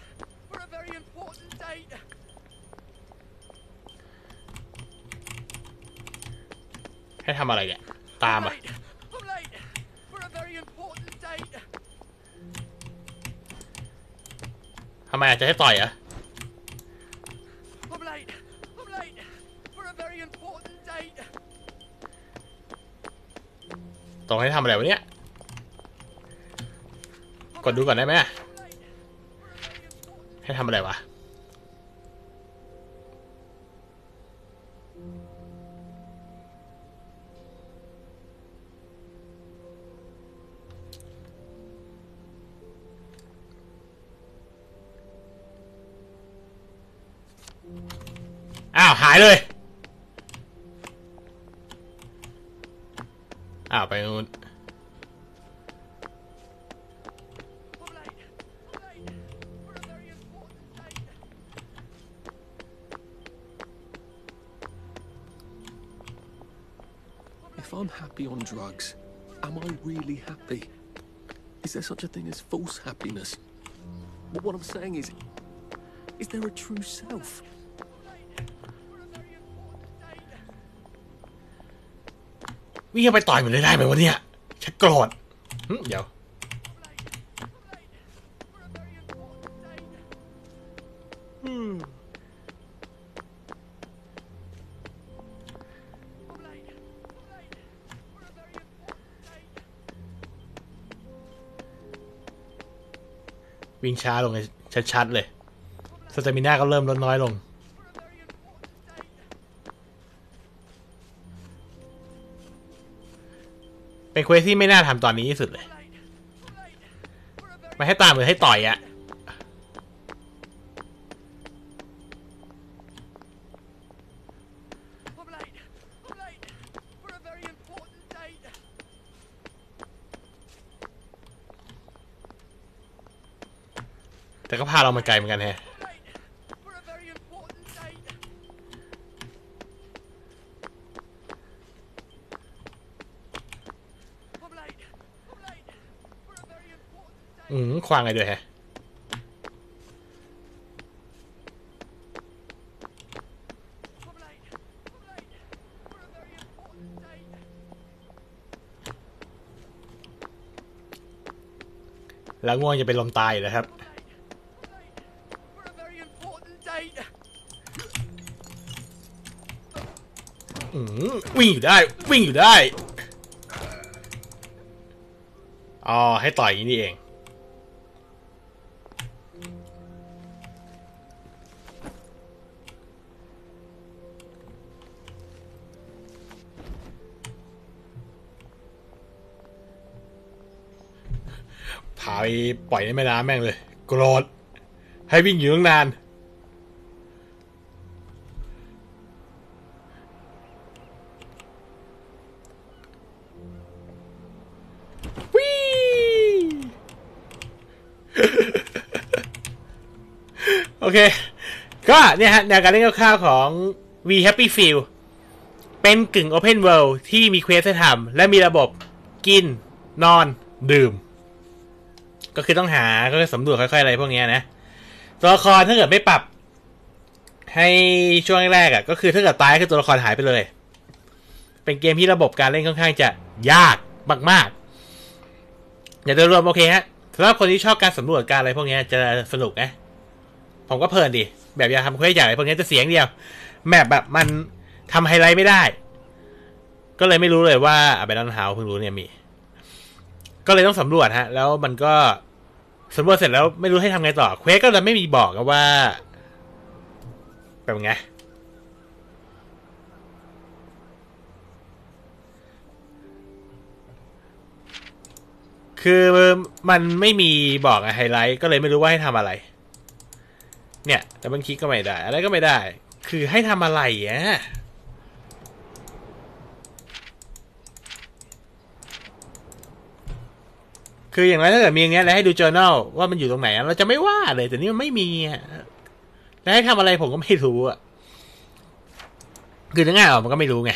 for a very important date. ให้ทำ อะไรเนี่ย ตามอะทำไมอาจจะให้ต่อยอะต้องให้ทำอะไรวะเนี่ย กดดูก่อนได้ไหมให้ทำอะไรวะ หายเลย อ้าว ไปนู้น If I'm happy on drugs, am I really happy? Is there such a thing as false happiness? But what I'm saying is, is there a true self? วิ่งไปต่อยมันเลยได้ไหมวะเนี่ยชักโกรธหึเดี๋ยว วิ่งช้าลงเลยชัดๆเลย stamina ก็เริ่มลดน้อยลง เป็น quest ที่ไม่น่าทำตอนนี้ที่สุดเลยมาให้ตามหรือให้ต่อยอะแต่ก็พาเรามาไกลเหมือนกันแฮะ อืมควางไงด้วยแฮะแล้วง่วงจะเป็นลมตายอยู่แล้วครับ วิ่งอยู่ได้ วิ่งอยู่ได้ อ๋อ ให้ต่อยอย่างนี้นี่เอง ไปปล่อยในแม่น้ำแม่งเลย โกรธ ให้วิ่งอยู่ตั้งนาน วิโอเค ก็เนี่ยฮะแนวการเล่นคร่าวๆของ V Happy Feel เป็นกึ่ง Open World ที่มีเควสให้ทำและมีระบบกิน นอน ดื่ม ก็คือต้องหาก็สำรวจค่อยๆอะไรพวกนี้นะ ตัวละครถ้าเกิดไม่ปรับ ให้ช่วงแรกๆอะ ก็คือถ้าเกิดตายคือตัวละครหายไปเลย เป็นเกมที่ระบบการเล่นค่อนข้างจะยากมากๆอย่าโดยรวมโอเคฮะสำหรับคนที่ชอบการสำรวจการอะไรพวกนี้จะสนุกนะผมก็เพลินดีแบบอยากทำเควสใหญ่อะไรพวกนี้จะเสียงเดียวแมปแบบมันทำไฮไลท์ไม่ได้ ก็เลยไม่รู้เลยว่าอาเบนนเฮาเพิ่งรู้เนี่ยมี ก็เลยต้องสำรวจฮะ แล้วมันก็สำรวจเสร็จแล้วไม่รู้ให้ทำไงต่อเควสก็เลยไม่มีบอกว่าแบบไงคือมันไม่มีบอกไฮไลท์ก็เลยไม่รู้ว่าให้ทำอะไร เนี่ย แต่มันคลิกก็ไม่ได้ อะไรก็ไม่ได้ คือให้ทำอะไรอะ คืออย่างไรถ้าเกิดมีอย่างเงี้ยแล้วให้ดู journal ว่ามันอยู่ตรงไหนอะเราจะไม่ว่าเลย แต่นี่มันไม่มีอะแล้วให้ทำอะไรผมก็ไม่รู้อะคือง่ายๆออกมันก็ไม่รู้ไง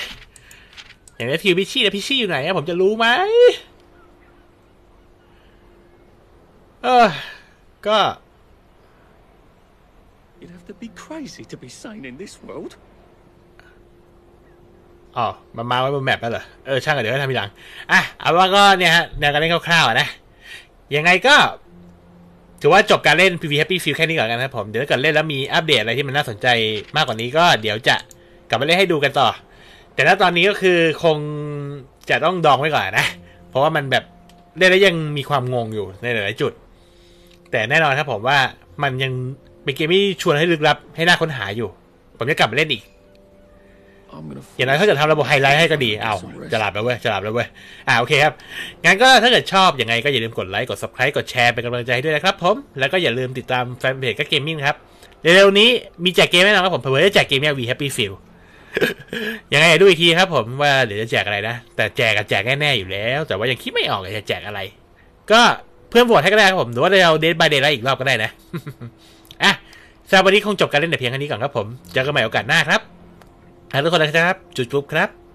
อย่างนี้ทิวพิชชี่แล้วพิชชี่อยู่ไหนอะผมจะรู้ไหมเออก็ You'd have to be crazy to be sane in this world. อ๋อมันมาไว้บนแมปแล้วเหรอ เออ ช่างกันเดี๋ยวให้ทำทีหลัง อะ เอาว่าก็เนี่ยฮะแนวการเล่นคร่าวๆอะนะ ยังไงก็ ถือว่าจบการเล่น PV Happy Feel แค่นี้ก่อนกันนะครับผม เดี๋ยวถ้าเกิดเล่นแล้วมีอัปเดตอะไรที่มันน่าสนใจมากกว่านี้ก็เดี๋ยวจะกลับมาเล่นให้ดูกันต่อ แต่ถ้าตอนนี้ก็คือคงจะต้องดองไว้ก่อนนะ เพราะว่ามันแบบเล่นแล้วยังมีความงงอยู่ในหลายๆจุด แต่แน่นอนครับผมว่ามันยังเป็นเกมที่ชวนให้ลึกลับให้น่าค้นหาอยู่ ผมจะกลับมาเล่นอีก อย่างน้อยถ้าเกิดทำระบบไฮไลท์ให้ก็ดีอ้าวจะหลับแล้วเว้ย จะหลับแล้วเว้ย อ่าโอเคครับ งั้นก็ถ้าเกิดชอบยังไงก็อย่าลืมกดไลค์ กด subscribe กดแชร์เป็นกำลังใจให้ด้วยนะครับผม แล้วก็อย่าลืมติดตามแฟนเพจก็เกมมิ่งครับ เร็วๆนี้มีแจกเกมแน่นอนครับผมเผื่อจะแจกเกมเนี่ย We Happy Fewยังไงดูอีกทีครับผมว่าเดี๋ยวจะแจกอะไรนะ แต่แจกกันแจกแน่ๆอยู่แล้ว แต่ว่ายังคิดไม่ออกเลยจะแจกอะไร ก็เพื่อนโหวตให้ก็ได้ครับผม หรือว่าเราเดทบายเดทไลอีกรอบก็ได้นะอะสำหรับวันนี้คงจบการเล่นแต่เพียงแค่นี้ก่อนครับผมเจอกันใหม่โอกาสหน้าครับ ทุกคนเลยครับ จุดจุ๊บครับ